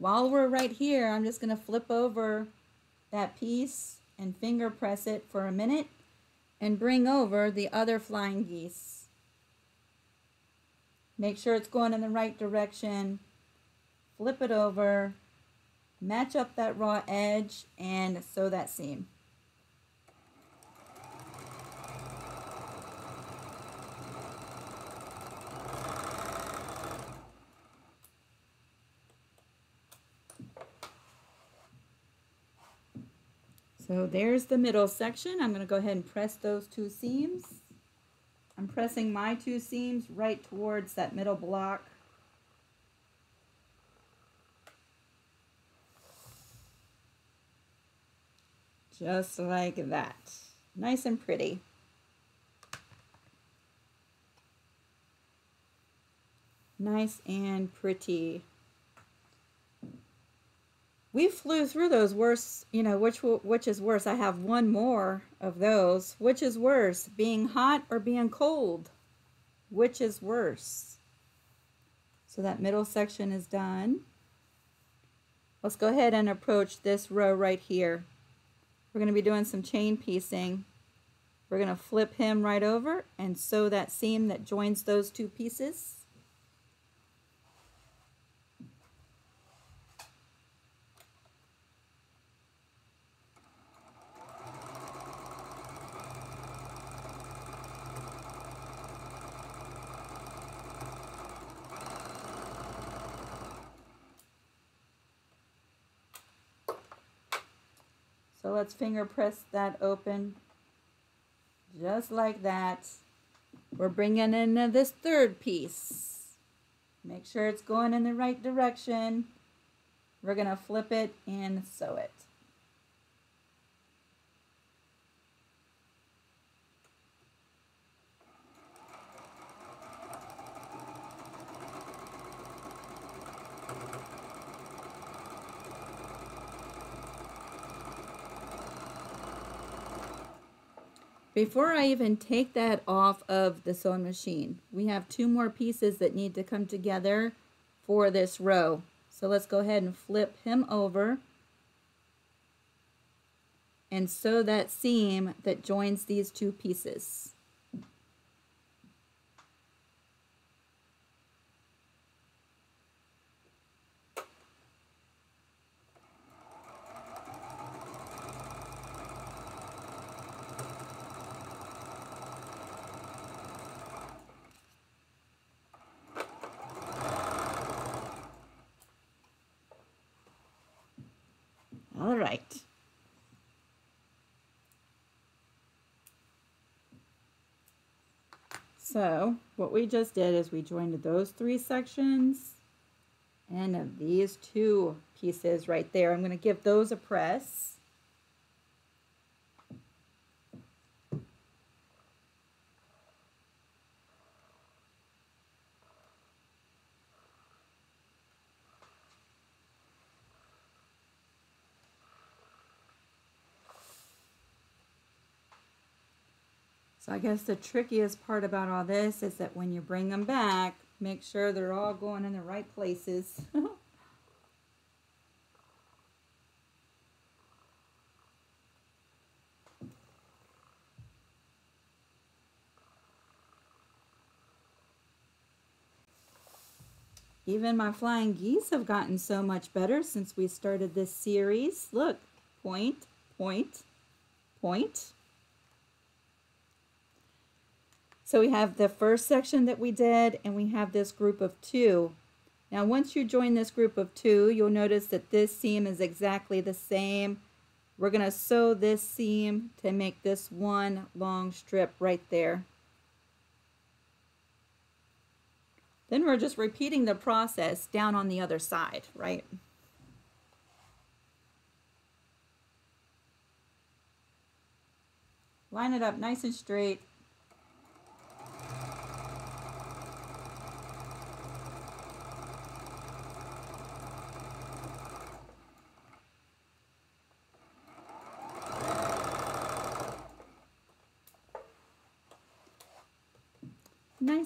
While we're right here, I'm just going to flip over that piece and finger press it for a minute and bring over the other flying geese. Make sure it's going in the right direction. Flip it over match up that raw edge and sew that seam. So there's the middle section. I'm going to go ahead and press those two seams. I'm pressing my two seams right towards that middle block. Just like that. Nice and pretty. Nice and pretty we flew through those worse you know which which is worse? I have one more of those. Which is worse being hot or being cold? Which is worse? So that middle section is done. Let's go ahead and approach this row right here. We're going to be doing some chain piecing. We're going to flip him right over and sew that seam that joins those two pieces So let's finger press that open just like that. We're bringing in this third piece. Make sure it's going in the right direction. We're going to flip it and sew it. Before I even take that off of the sewing machine, we have two more pieces that need to come together for this row. So let's go ahead and flip him over and sew that seam that joins these two pieces. All right. So what we just did is we joined those three sections and of these two pieces right there. I'm going to give those a press. Guess the trickiest part about all this is that when you bring them back, make sure they're all going in the right places. Even my flying geese have gotten so much better since we started this series. Look, point, point, point. So we have the first section that we did, and we have this group of two. Now, once you join this group of two, you'll notice that this seam is exactly the same. We're going to sew this seam to make this one long strip right there. Then we're just repeating the process down on the other side, right? Line it up nice and straight.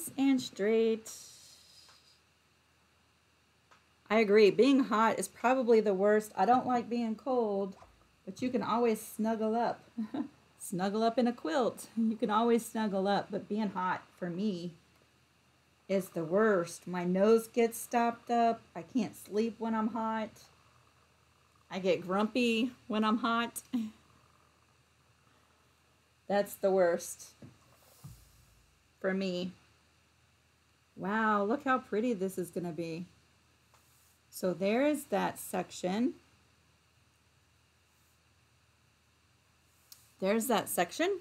Nice and straight. I agree. Being hot is probably the worst. I don't like being cold, but you can always snuggle up. snuggle up in a quilt. You can always snuggle up, but being hot for me is the worst. My nose gets stopped up. I can't sleep when I'm hot. I get grumpy when I'm hot. That's the worst for me. Wow, look how pretty this is going to be. So there is that section. There's that section.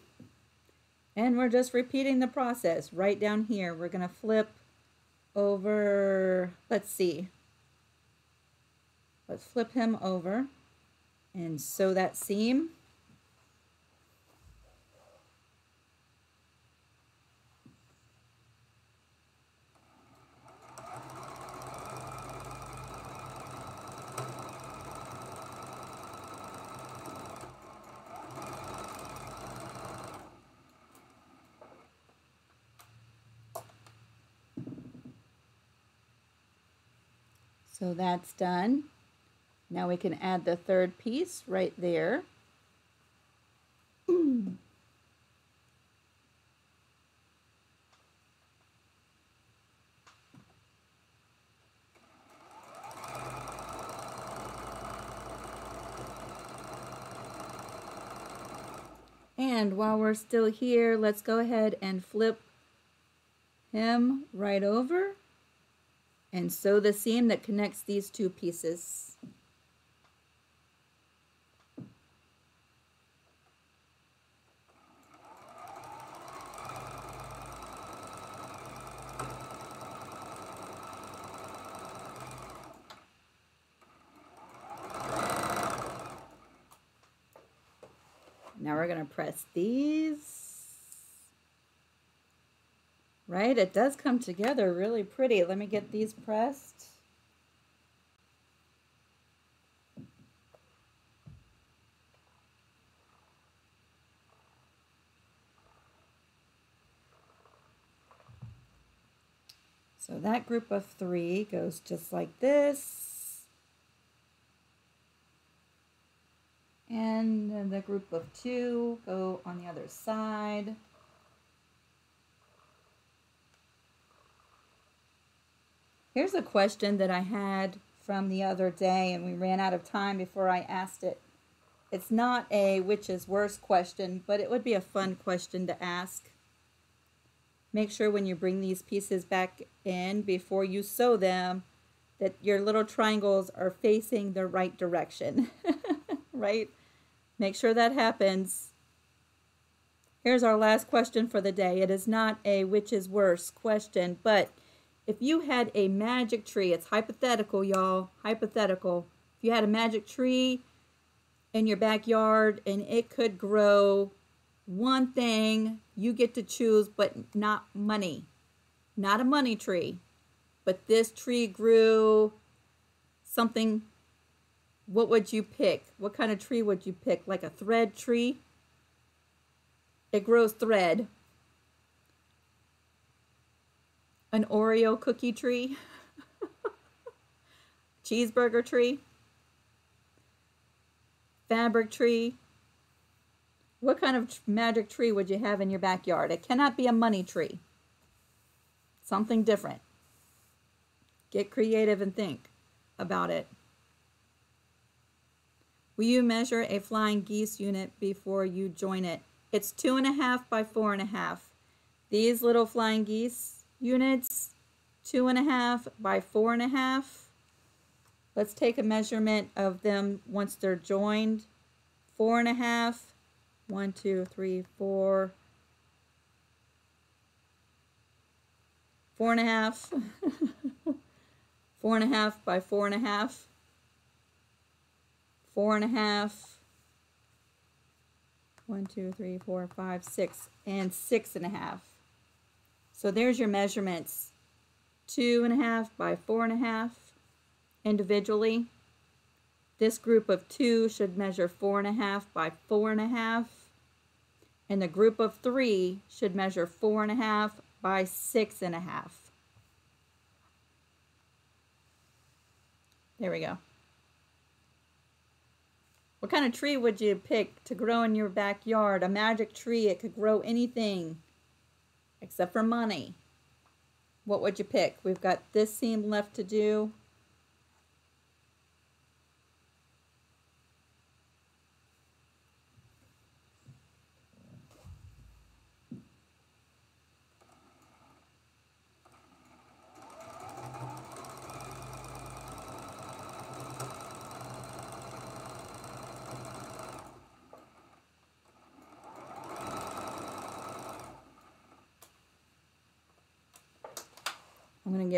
And we're just repeating the process right down here. We're going to flip over, let's see. Let's flip him over and sew that seam. So that's done. Now we can add the third piece right there. And while we're still here, let's go ahead and flip him right over and sew the seam that connects these two pieces. Now we're going to press these Right? It does come together really pretty. Let me get these pressed. So that group of three goes just like this. And the group of two go on the other side. Here's a question that I had from the other day, and we ran out of time before I asked it. It's not a which is worse question, but it would be a fun question to ask. Make sure when you bring these pieces back in before you sew them that your little triangles are facing the right direction, right? Make sure that happens. Here's our last question for the day. It is not a which is worse question, but if you had a magic tree, it's hypothetical, y'all, hypothetical. If you had a magic tree in your backyard and it could grow one thing, you get to choose, but not money. Not a money tree. But this tree grew something. What would you pick? What kind of tree would you pick? Like a thread tree? It grows thread. An Oreo cookie tree, cheeseburger tree, fabric tree. What kind of magic tree would you have in your backyard? It cannot be a money tree. Something different. Get creative and think about it. Will you measure a flying geese unit before you join it? It's two and a half by four and a half. These little flying geese units, two and a half by four and a half. Let's take a measurement of them once they're joined. Four and a half, one, two, three, four, four and a half, four and a half by four and a half, four and a half, one, two, three, four, five, six, and six and a half. So there's your measurements. Two and a half by four and a half individually. This group of two should measure four and a half by four and a half. And the group of three should measure four and a half by six and a half. There we go. What kind of tree would you pick to grow in your backyard? A magic tree. It could grow anything except for money. What would you pick? We've got this seam left to do.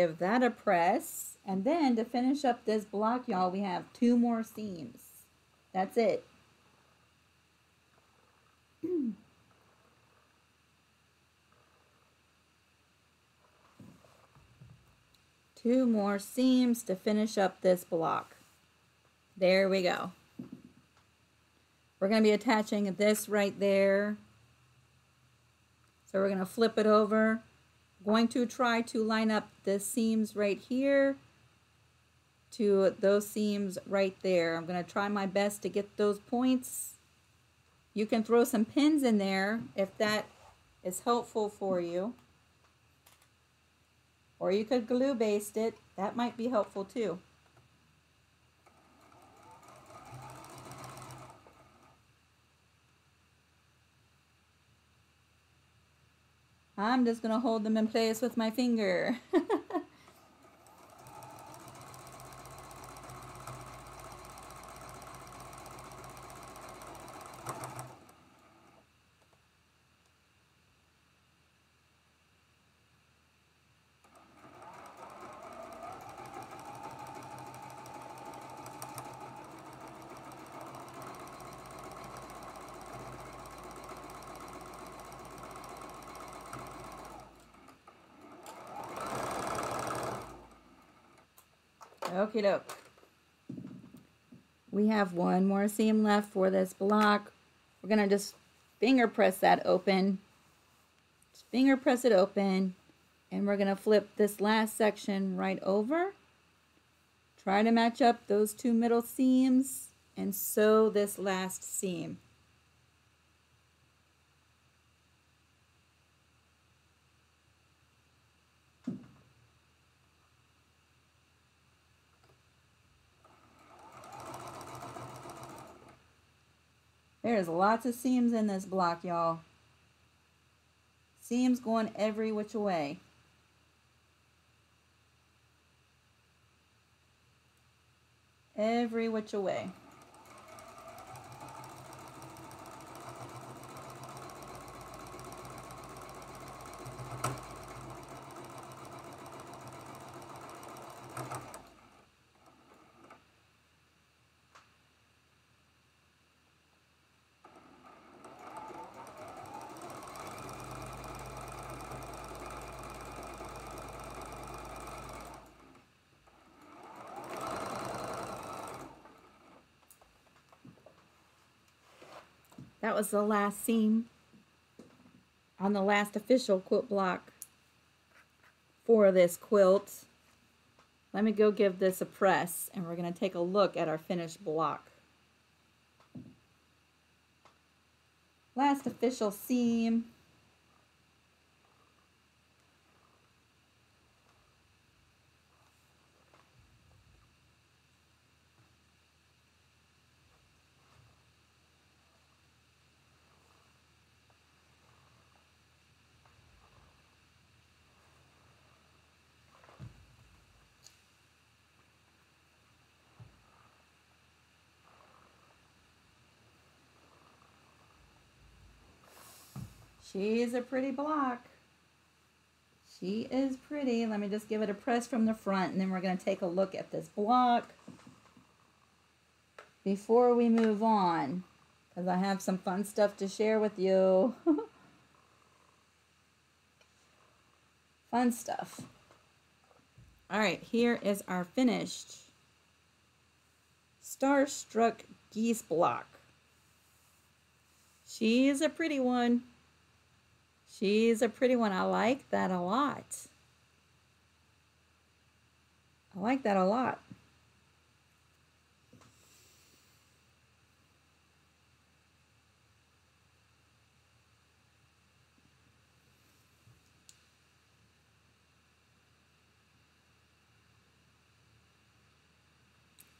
Give that a press. And then to finish up this block, y'all, we have two more seams. That's it. two more seams to finish up this block. There we go. We're going to be attaching this right there. So we're going to flip it over. Going to try to line up the seams right here to those seams right there. I'm going to try my best to get those points. You can throw some pins in there if that is helpful for you. Or you could glue baste it. That might be helpful too. I'm just going to hold them in place with my finger. Okie doke. We have one more seam left for this block. We're going to just finger press that open. Just finger press it open. And we're going to flip this last section right over. Try to match up those two middle seams and sew this last seam. There's lots of seams in this block, y'all. Seams going every which way. Every which way. Was the last seam on the last official quilt block for this quilt. Let me go give this a press and we're going to take a look at our finished block. Last official seam. She's a pretty block. She is pretty. Let me just give it a press from the front and then we're going to take a look at this block before we move on because I have some fun stuff to share with you. fun stuff. All right, here is our finished Starstruck Geese block. She's a pretty one. She's a pretty one. I like that a lot. I like that a lot.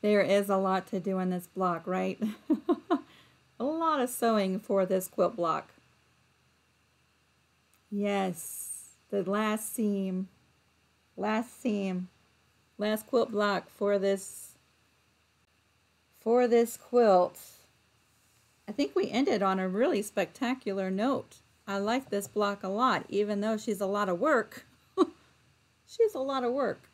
There is a lot to do in this block, right? a lot of sewing for this quilt block. Yes, the last seam, last seam, last quilt block for this, for this quilt. I think we ended on a really spectacular note. I like this block a lot, even though she's a lot of work. She's a lot of work.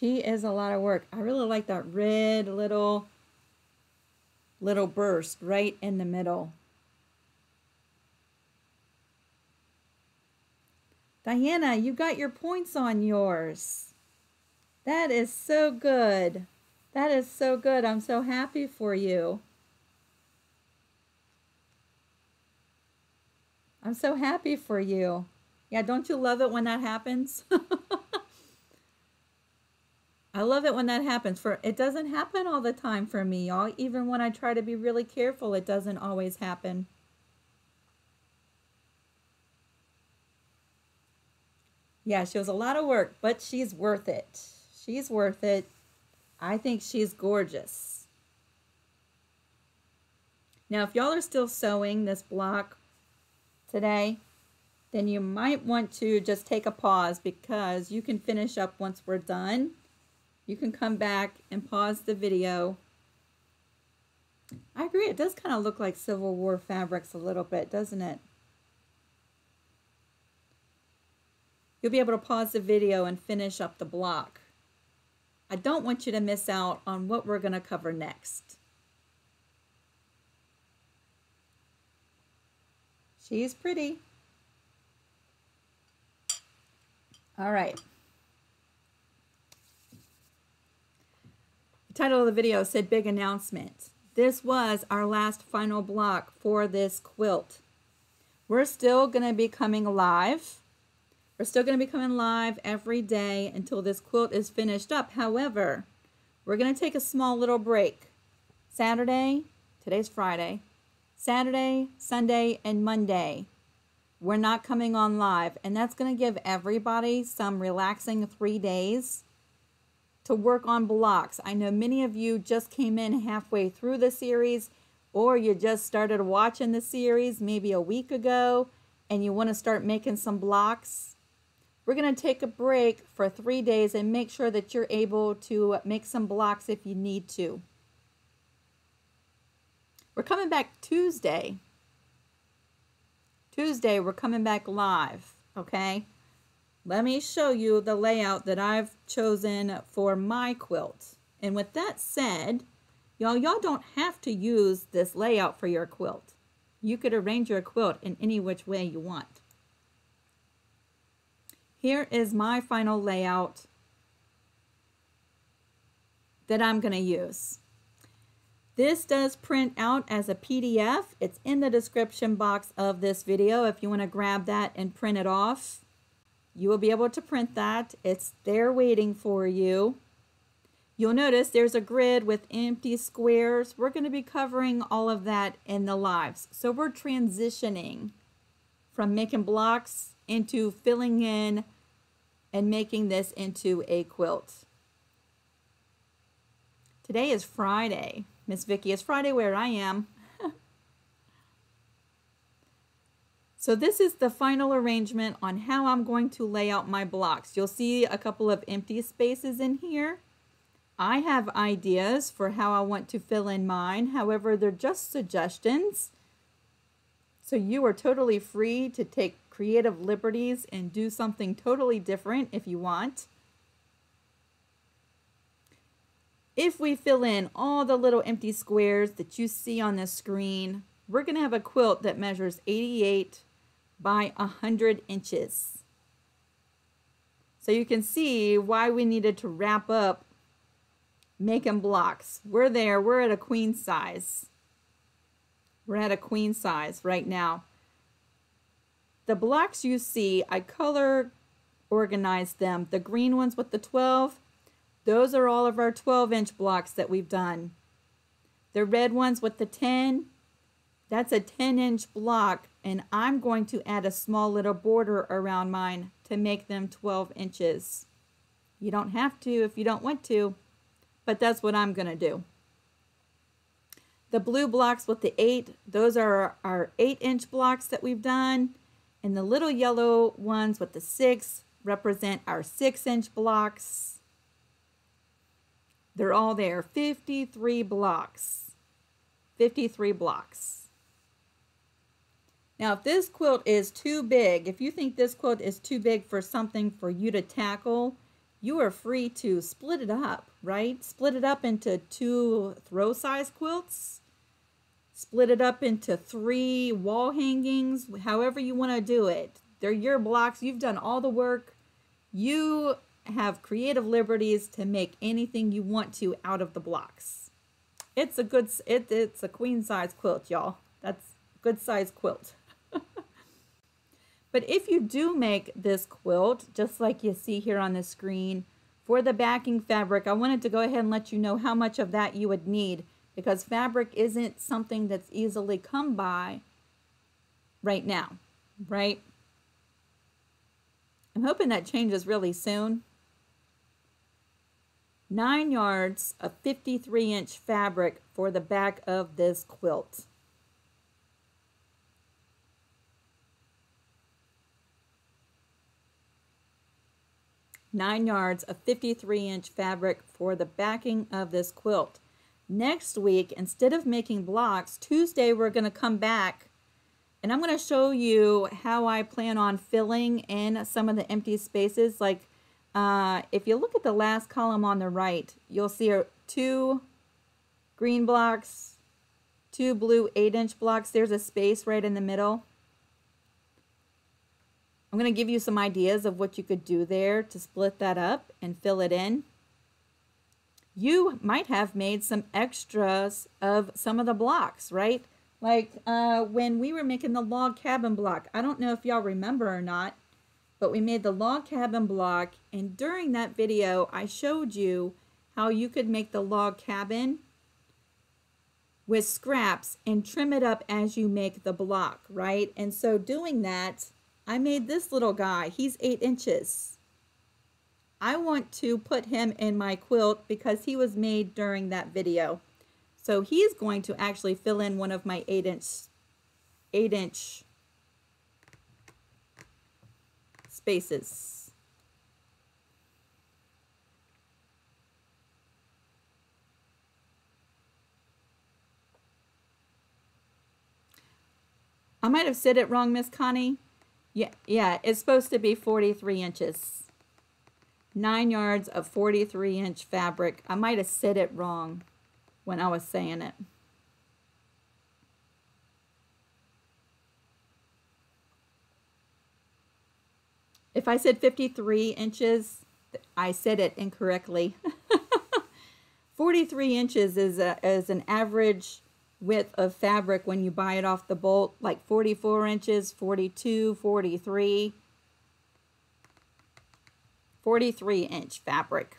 She is a lot of work. I really like that red little little burst right in the middle. Diana, you got your points on yours. That is so good. That is so good. I'm so happy for you. I'm so happy for you. Yeah, don't you love it when that happens? I love it when that happens. For it doesn't happen all the time for me, y'all. Even when I try to be really careful, it doesn't always happen. Yeah, she was a lot of work, but she's worth it. She's worth it. I think she's gorgeous. Now, if y'all are still sewing this block today, then you might want to just take a pause because you can finish up once we're done. You can come back and pause the video. I agree, it does kind of look like Civil War fabrics a little bit, doesn't it? You'll be able to pause the video and finish up the block. I don't want you to miss out on what we're going to cover next. She's pretty. All right. Title of the video said big announcement. This was our last final block for this quilt. We're still going to be coming live we're still going to be coming live every day until this quilt is finished up. However, we're going to take a small little break. Saturday, today's Friday, Saturday, Sunday, and Monday, we're not coming on live. And that's going to give everybody some relaxing three days to work on blocks. I know many of you just came in halfway through the series or you just started watching the series maybe a week ago and you want to start making some blocks. We're going to take a break for three days and make sure that you're able to make some blocks if you need to. We're coming back Tuesday. Tuesday, we're coming back live, okay? Let me show you the layout that I've chosen for my quilt. And with that said, y'all, y'all don't have to use this layout for your quilt. You could arrange your quilt in any which way you want. Here is my final layout that I'm going to use. This does print out as a PDF. It's in the description box of this video. If you want to grab that and print it off, you will be able to print that. It's there waiting for you. You'll notice there's a grid with empty squares. We're going to be covering all of that in the lives. So we're transitioning from making blocks into filling in and making this into a quilt. Today is Friday. Miss Vicky, it's Friday where I am. So this is the final arrangement on how I'm going to lay out my blocks. You'll see a couple of empty spaces in here. I have ideas for how I want to fill in mine. However, they're just suggestions. So you are totally free to take creative liberties and do something totally different if you want. If we fill in all the little empty squares that you see on the screen, we're going to have a quilt that measures 88 by 100 inches. So you can see why we needed to wrap up making blocks. We're there. We're at a queen size. We're at a queen size right now. The blocks you see, I color organized them. The green ones with the 12, those are all of our 12 inch blocks that we've done. The red ones with the 10, that's a 10 inch block and I'm going to add a small little border around mine to make them 12 inches. You don't have to if you don't want to, but that's what I'm going to do. The blue blocks with the eight, those are our eight inch blocks that we've done. And the little yellow ones with the six represent our six inch blocks. They're all there. 53 blocks. 53 blocks. Now, if this quilt is too big, if you think this quilt is too big for something for you to tackle, you are free to split it up, right? Split it up into two throw size quilts. Split it up into three wall hangings, however you want to do it. They're your blocks. You've done all the work. You have creative liberties to make anything you want to out of the blocks. It's a good, it, it's a queen size quilt, y'all. That's good size quilt. But if you do make this quilt, just like you see here on the screen, for the backing fabric, I wanted to go ahead and let you know how much of that you would need because fabric isn't something that's easily come by right now, right? I'm hoping that changes really soon. Nine yards of 53 inch fabric for the back of this quilt. Nine yards of 53 inch fabric for the backing of this quilt. Next week, instead of making blocks, Tuesday we're going to come back and I'm going to show you how I plan on filling in some of the empty spaces. Like uh, if you look at the last column on the right, you'll see two green blocks, two blue 8-inch blocks. There's a space right in the middle. I'm going to give you some ideas of what you could do there to split that up and fill it in. You might have made some extras of some of the blocks, right? Like uh, when we were making the log cabin block, I don't know if y'all remember or not, but we made the log cabin block and during that video I showed you how you could make the log cabin with scraps and trim it up as you make the block, right? And so doing that, I made this little guy. He's eight inches. I want to put him in my quilt because he was made during that video. So he's going to actually fill in one of my 8 inch 8 inch spaces. I might have said it wrong, Miss Connie. Yeah, yeah, it's supposed to be 43 inches. Nine yards of 43 inch fabric. I might have said it wrong when I was saying it. If I said 53 inches, I said it incorrectly. 43 inches is, a, is an average width of fabric when you buy it off the bolt, like 44 inches, 42, 43. 43 inch fabric.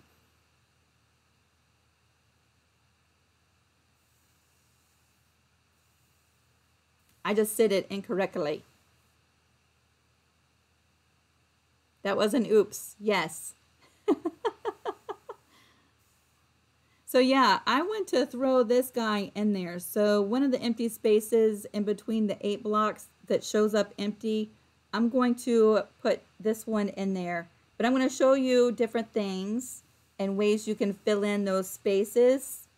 I just said it incorrectly. That was an oops. Yes. So yeah, I want to throw this guy in there. So one of the empty spaces in between the eight blocks that shows up empty, I'm going to put this one in there. But I'm going to show you different things and ways you can fill in those spaces.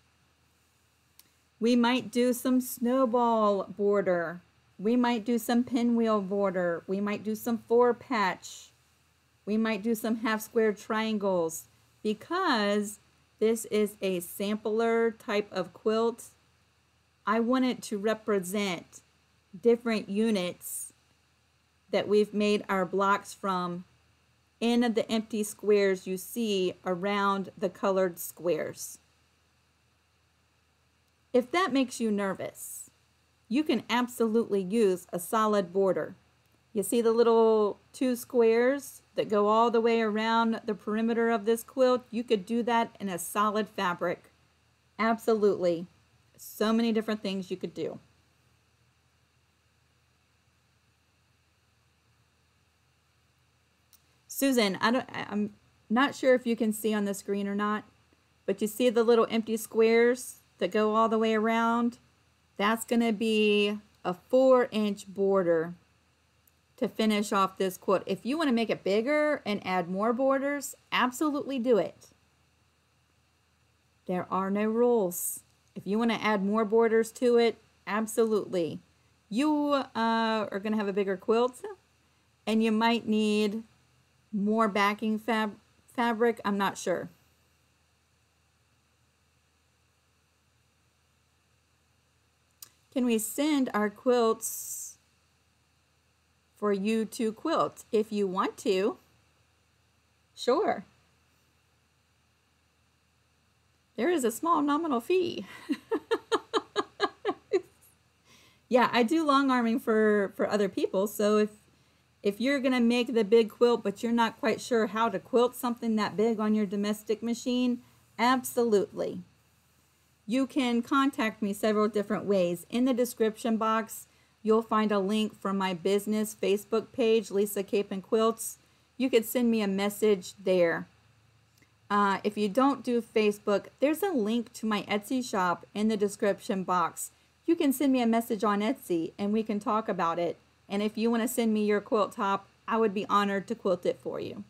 We might do some snowball border. We might do some pinwheel border. We might do some four patch. We might do some half square triangles because this is a sampler type of quilt. I want it to represent different units that we've made our blocks from in the empty squares you see around the colored squares. If that makes you nervous, you can absolutely use a solid border. You see the little two squares that go all the way around the perimeter of this quilt? You could do that in a solid fabric. Absolutely. So many different things you could do. Susan, I don't, I'm not sure if you can see on the screen or not, but you see the little empty squares? that go all the way around, that's going to be a four inch border to finish off this quilt. If you want to make it bigger and add more borders, absolutely do it. There are no rules. If you want to add more borders to it, absolutely. You uh, are going to have a bigger quilt and you might need more backing fab fabric. I'm not sure. Can we send our quilts for you to quilt if you want to? Sure. There is a small nominal fee. yeah, I do long arming for for other people. So if if you're going to make the big quilt but you're not quite sure how to quilt something that big on your domestic machine, absolutely. You can contact me several different ways. In the description box, you'll find a link from my business Facebook page, Lisa Capen Quilts. You could send me a message there. Uh, if you don't do Facebook, there's a link to my Etsy shop in the description box. You can send me a message on Etsy and we can talk about it. And if you want to send me your quilt top, I would be honored to quilt it for you.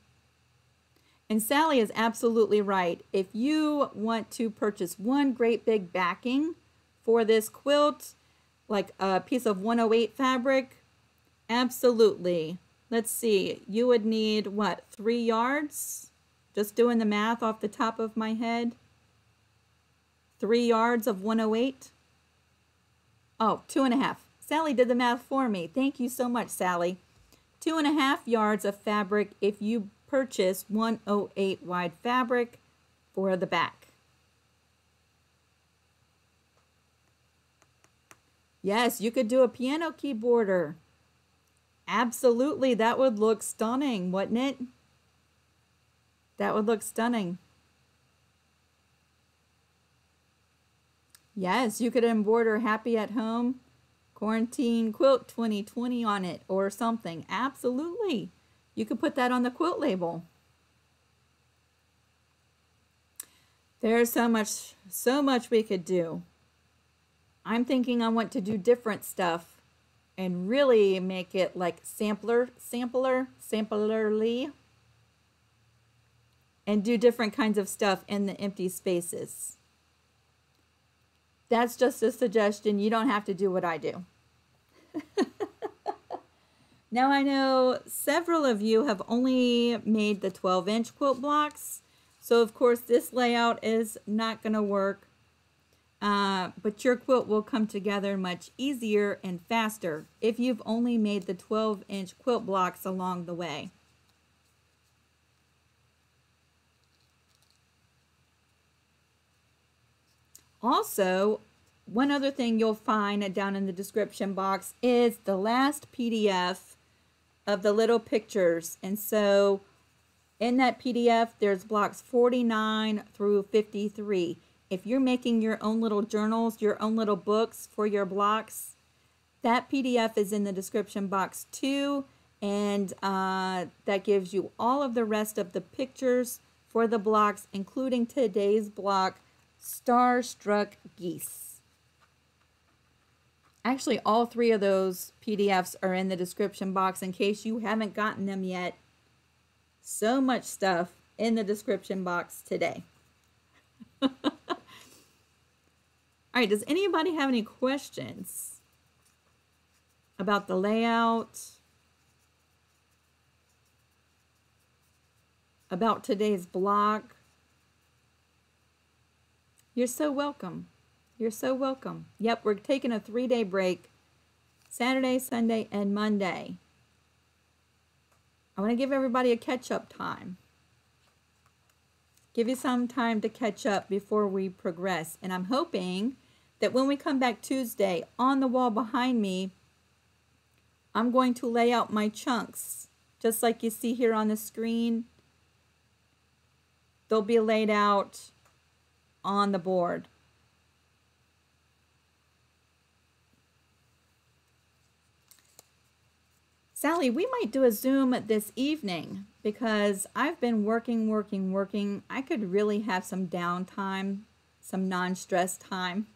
And Sally is absolutely right. If you want to purchase one great big backing for this quilt, like a piece of 108 fabric, absolutely. Let's see, you would need what, three yards? Just doing the math off the top of my head. Three yards of 108? Oh, two and a half. Sally did the math for me. Thank you so much, Sally. Two and a half yards of fabric if you purchase 108 wide fabric for the back. Yes, you could do a piano key border. Absolutely, that would look stunning, wouldn't it? That would look stunning. Yes, you could embroider happy at home quarantine quilt 2020 on it or something. Absolutely. You could put that on the quilt label. There's so much, so much we could do. I'm thinking I want to do different stuff and really make it like sampler, sampler, samplerly and do different kinds of stuff in the empty spaces. That's just a suggestion. You don't have to do what I do. now I know several of you have only made the 12 inch quilt blocks. So of course this layout is not going to work. Uh, but your quilt will come together much easier and faster if you've only made the 12 inch quilt blocks along the way. Also, one other thing you'll find down in the description box is the last PDF of the little pictures. And so in that PDF, there's blocks 49 through 53. If you're making your own little journals, your own little books for your blocks, that PDF is in the description box too. And uh, that gives you all of the rest of the pictures for the blocks, including today's block, Starstruck Geese. Actually, all three of those PDFs are in the description box in case you haven't gotten them yet. So much stuff in the description box today. all right, does anybody have any questions about the layout? About today's block? You're so welcome. You're so welcome. Yep, we're taking a three day break Saturday, Sunday, and Monday. I want to give everybody a catch up time. Give you some time to catch up before we progress. And I'm hoping that when we come back Tuesday, on the wall behind me, I'm going to lay out my chunks, just like you see here on the screen. They'll be laid out on the board. Sally, we might do a Zoom this evening because I've been working, working, working. I could really have some downtime, some non-stress time.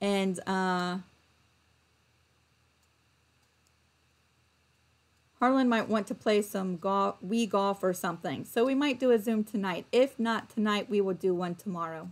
And uh, Harlan might want to play some golf, Wii golf or something. So we might do a Zoom tonight. If not tonight, we will do one tomorrow.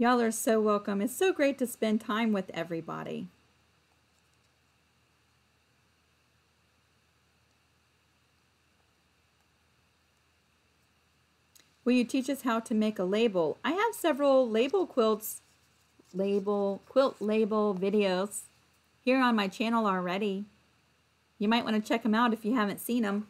Y'all are so welcome. It's so great to spend time with everybody. Will you teach us how to make a label? I have several label quilts, label, quilt label videos here on my channel already. You might want to check them out if you haven't seen them.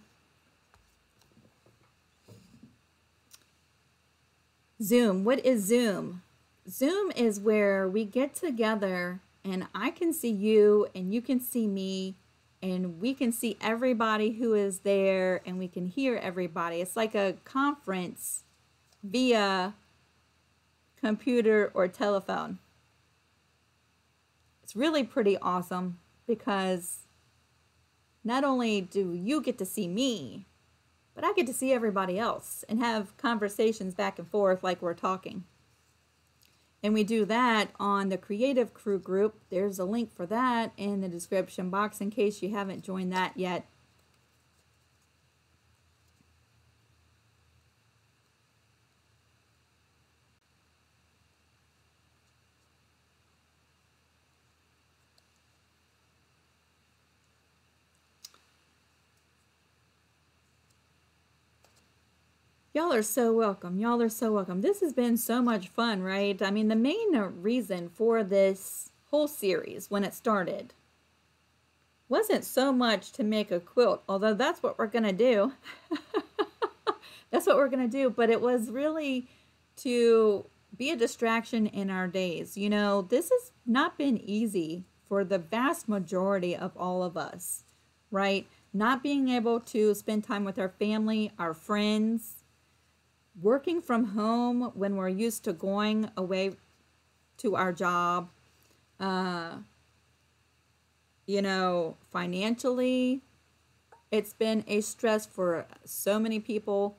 Zoom. What is Zoom? Zoom is where we get together and I can see you and you can see me and we can see everybody who is there and we can hear everybody. It's like a conference via computer or telephone. It's really pretty awesome because not only do you get to see me, but I get to see everybody else and have conversations back and forth like we're talking. And we do that on the Creative Crew group. There's a link for that in the description box in case you haven't joined that yet. Y'all are so welcome. Y'all are so welcome. This has been so much fun, right? I mean, the main reason for this whole series when it started wasn't so much to make a quilt, although that's what we're going to do. that's what we're going to do, but it was really to be a distraction in our days. You know, this has not been easy for the vast majority of all of us, right? Not being able to spend time with our family, our friends, working from home when we're used to going away to our job, uh, you know, financially, it's been a stress for so many people.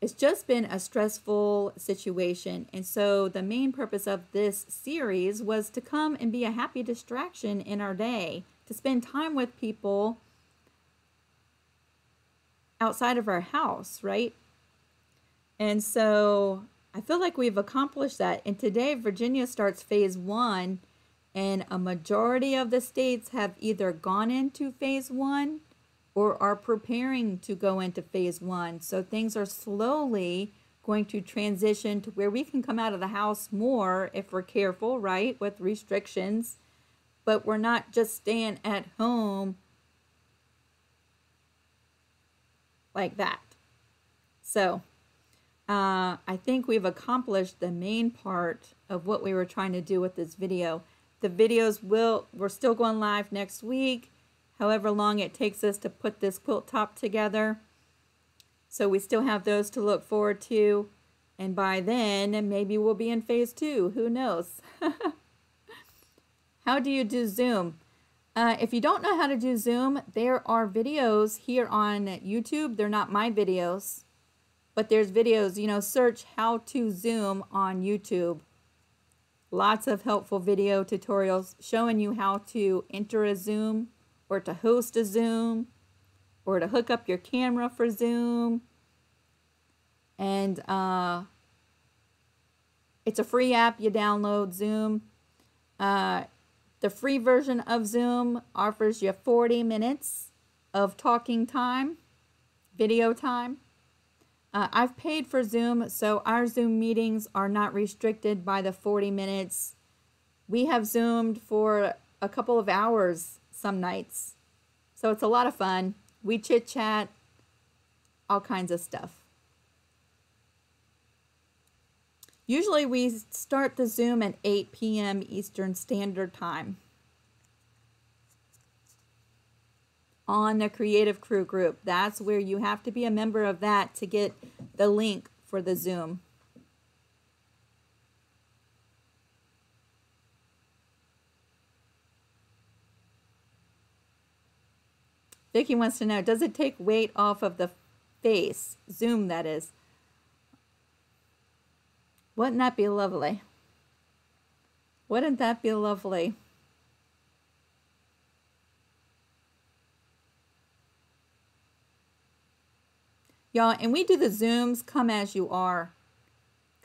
It's just been a stressful situation. And so, the main purpose of this series was to come and be a happy distraction in our day, to spend time with people outside of our house, right? And so I feel like we've accomplished that. And today, Virginia starts phase one, and a majority of the states have either gone into phase one or are preparing to go into phase one. So things are slowly going to transition to where we can come out of the house more if we're careful, right, with restrictions. But we're not just staying at home like that. So, uh, I think we've accomplished the main part of what we were trying to do with this video. The videos will, we're still going live next week, however long it takes us to put this quilt top together. So we still have those to look forward to. And by then, maybe we'll be in phase two. Who knows? how do you do Zoom? Uh, if you don't know how to do Zoom, there are videos here on YouTube. They're not my videos but there's videos, you know, search how to Zoom on YouTube. Lots of helpful video tutorials showing you how to enter a Zoom or to host a Zoom or to hook up your camera for Zoom. And uh, it's a free app you download, Zoom. Uh, the free version of Zoom offers you 40 minutes of talking time, video time. Uh, I've paid for Zoom, so our Zoom meetings are not restricted by the 40 minutes. We have Zoomed for a couple of hours some nights. So it's a lot of fun. We chit chat, all kinds of stuff. Usually we start the Zoom at 8 p.m. Eastern Standard Time. On the Creative Crew group. That's where you have to be a member of that to get the link for the Zoom. Vicky wants to know, does it take weight off of the face? Zoom, that is. Wouldn't that be lovely? Wouldn't that be lovely? Y'all, and we do the Zooms come as you are.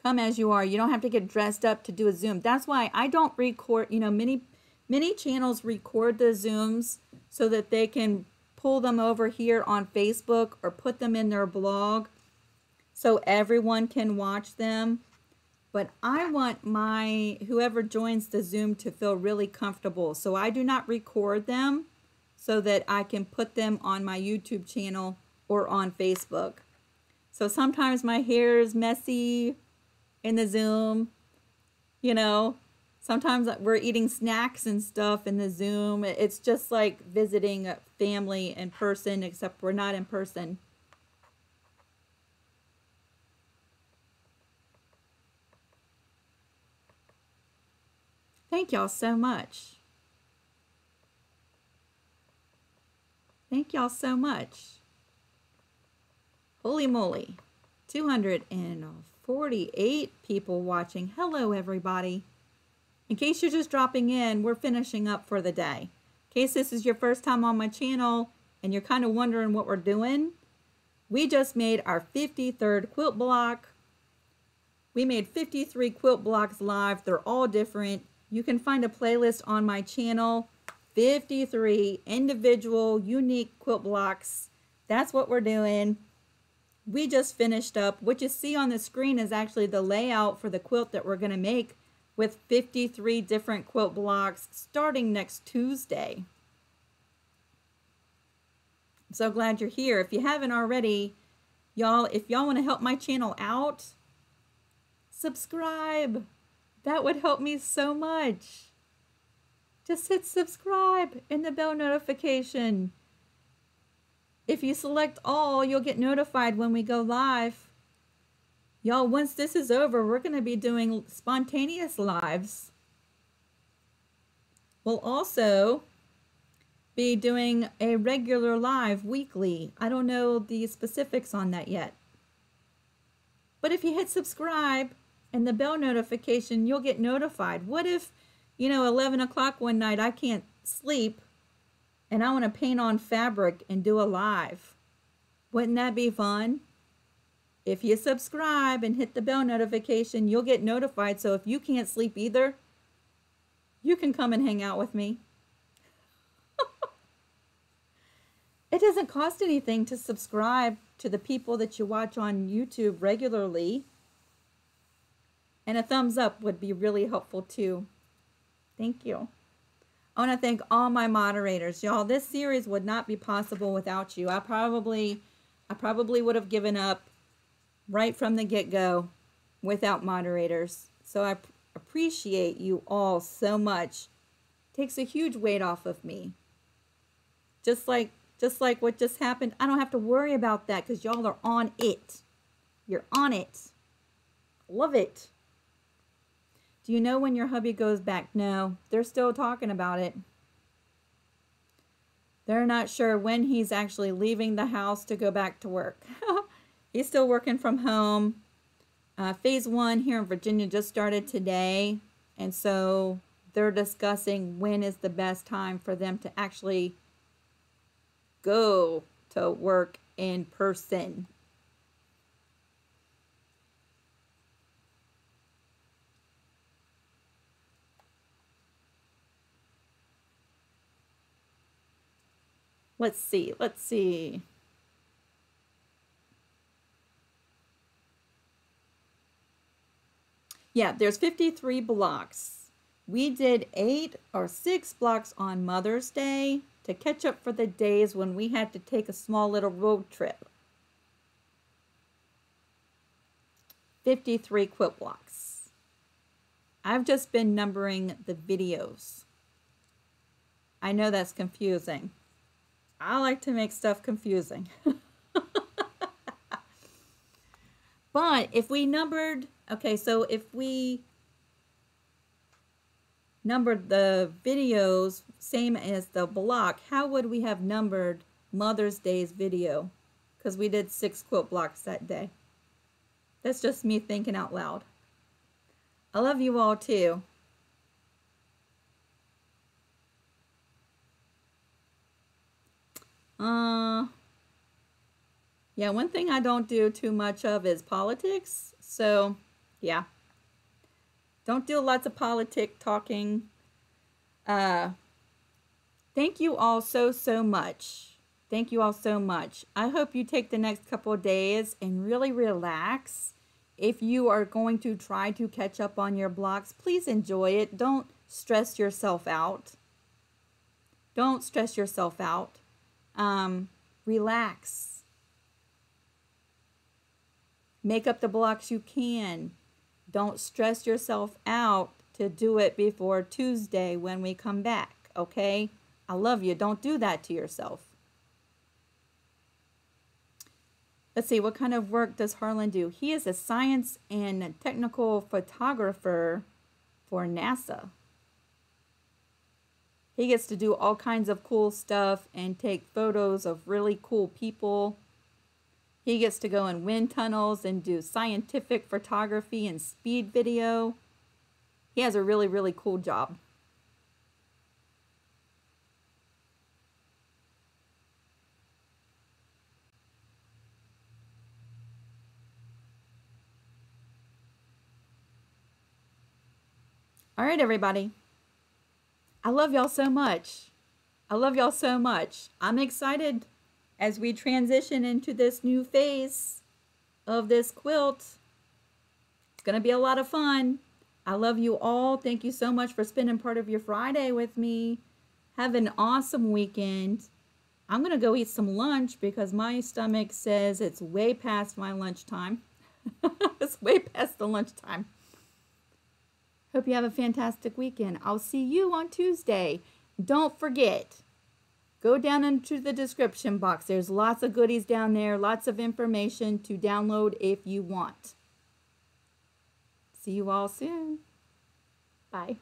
Come as you are. You don't have to get dressed up to do a Zoom. That's why I don't record, you know, many many channels record the Zooms so that they can pull them over here on Facebook or put them in their blog so everyone can watch them. But I want my whoever joins the Zoom to feel really comfortable. So I do not record them so that I can put them on my YouTube channel or on Facebook. So sometimes my hair is messy in the Zoom, you know. Sometimes we're eating snacks and stuff in the Zoom. It's just like visiting family in person, except we're not in person. Thank y'all so much. Thank y'all so much. Holy moly. 248 people watching. Hello, everybody. In case you're just dropping in, we're finishing up for the day. In case this is your first time on my channel and you're kind of wondering what we're doing, we just made our 53rd quilt block. We made 53 quilt blocks live. They're all different. You can find a playlist on my channel. 53 individual, unique quilt blocks. That's what we're doing we just finished up. What you see on the screen is actually the layout for the quilt that we're going to make with 53 different quilt blocks starting next Tuesday. I'm so glad you're here. If you haven't already, y'all, if y'all want to help my channel out, subscribe. That would help me so much. Just hit subscribe and the bell notification. If you select all, you'll get notified when we go live. Y'all, once this is over, we're going to be doing spontaneous lives. We'll also be doing a regular live weekly. I don't know the specifics on that yet. But if you hit subscribe and the bell notification, you'll get notified. What if, you know, 11 o'clock one night I can't sleep and I want to paint on fabric and do a live. Wouldn't that be fun? If you subscribe and hit the bell notification, you'll get notified. So if you can't sleep either, you can come and hang out with me. it doesn't cost anything to subscribe to the people that you watch on YouTube regularly. And a thumbs up would be really helpful too. Thank you. I want to thank all my moderators. Y'all, this series would not be possible without you. I probably I probably would have given up right from the get-go without moderators. So I appreciate you all so much. Takes a huge weight off of me. Just like just like what just happened, I don't have to worry about that cuz y'all are on it. You're on it. Love it. Do you know when your hubby goes back? No, they're still talking about it. They're not sure when he's actually leaving the house to go back to work. he's still working from home. Uh, phase one here in Virginia just started today. And so they're discussing when is the best time for them to actually go to work in person. Let's see. Let's see. Yeah, there's 53 blocks. We did eight or six blocks on Mother's Day to catch up for the days when we had to take a small little road trip. 53 quilt blocks. I've just been numbering the videos. I know that's confusing. I like to make stuff confusing. but if we numbered, okay, so if we numbered the videos same as the block, how would we have numbered Mother's Day's video because we did six quilt blocks that day. That's just me thinking out loud. I love you all too. Uh, yeah, one thing I don't do too much of is politics. So, yeah. Don't do lots of politic talking. Uh, thank you all so, so much. Thank you all so much. I hope you take the next couple days and really relax. If you are going to try to catch up on your blocks, please enjoy it. Don't stress yourself out. Don't stress yourself out. Um, relax. Make up the blocks you can. Don't stress yourself out to do it before Tuesday when we come back, okay? I love you. Don't do that to yourself. Let's see, what kind of work does Harlan do? He is a science and technical photographer for NASA. He gets to do all kinds of cool stuff and take photos of really cool people. He gets to go in wind tunnels and do scientific photography and speed video. He has a really, really cool job. All right, everybody. I love y'all so much. I love y'all so much. I'm excited as we transition into this new phase of this quilt. It's going to be a lot of fun. I love you all. Thank you so much for spending part of your Friday with me. Have an awesome weekend. I'm going to go eat some lunch because my stomach says it's way past my lunchtime. it's way past the lunchtime. Hope you have a fantastic weekend. I'll see you on Tuesday. Don't forget, go down into the description box. There's lots of goodies down there, lots of information to download if you want. See you all soon. Bye.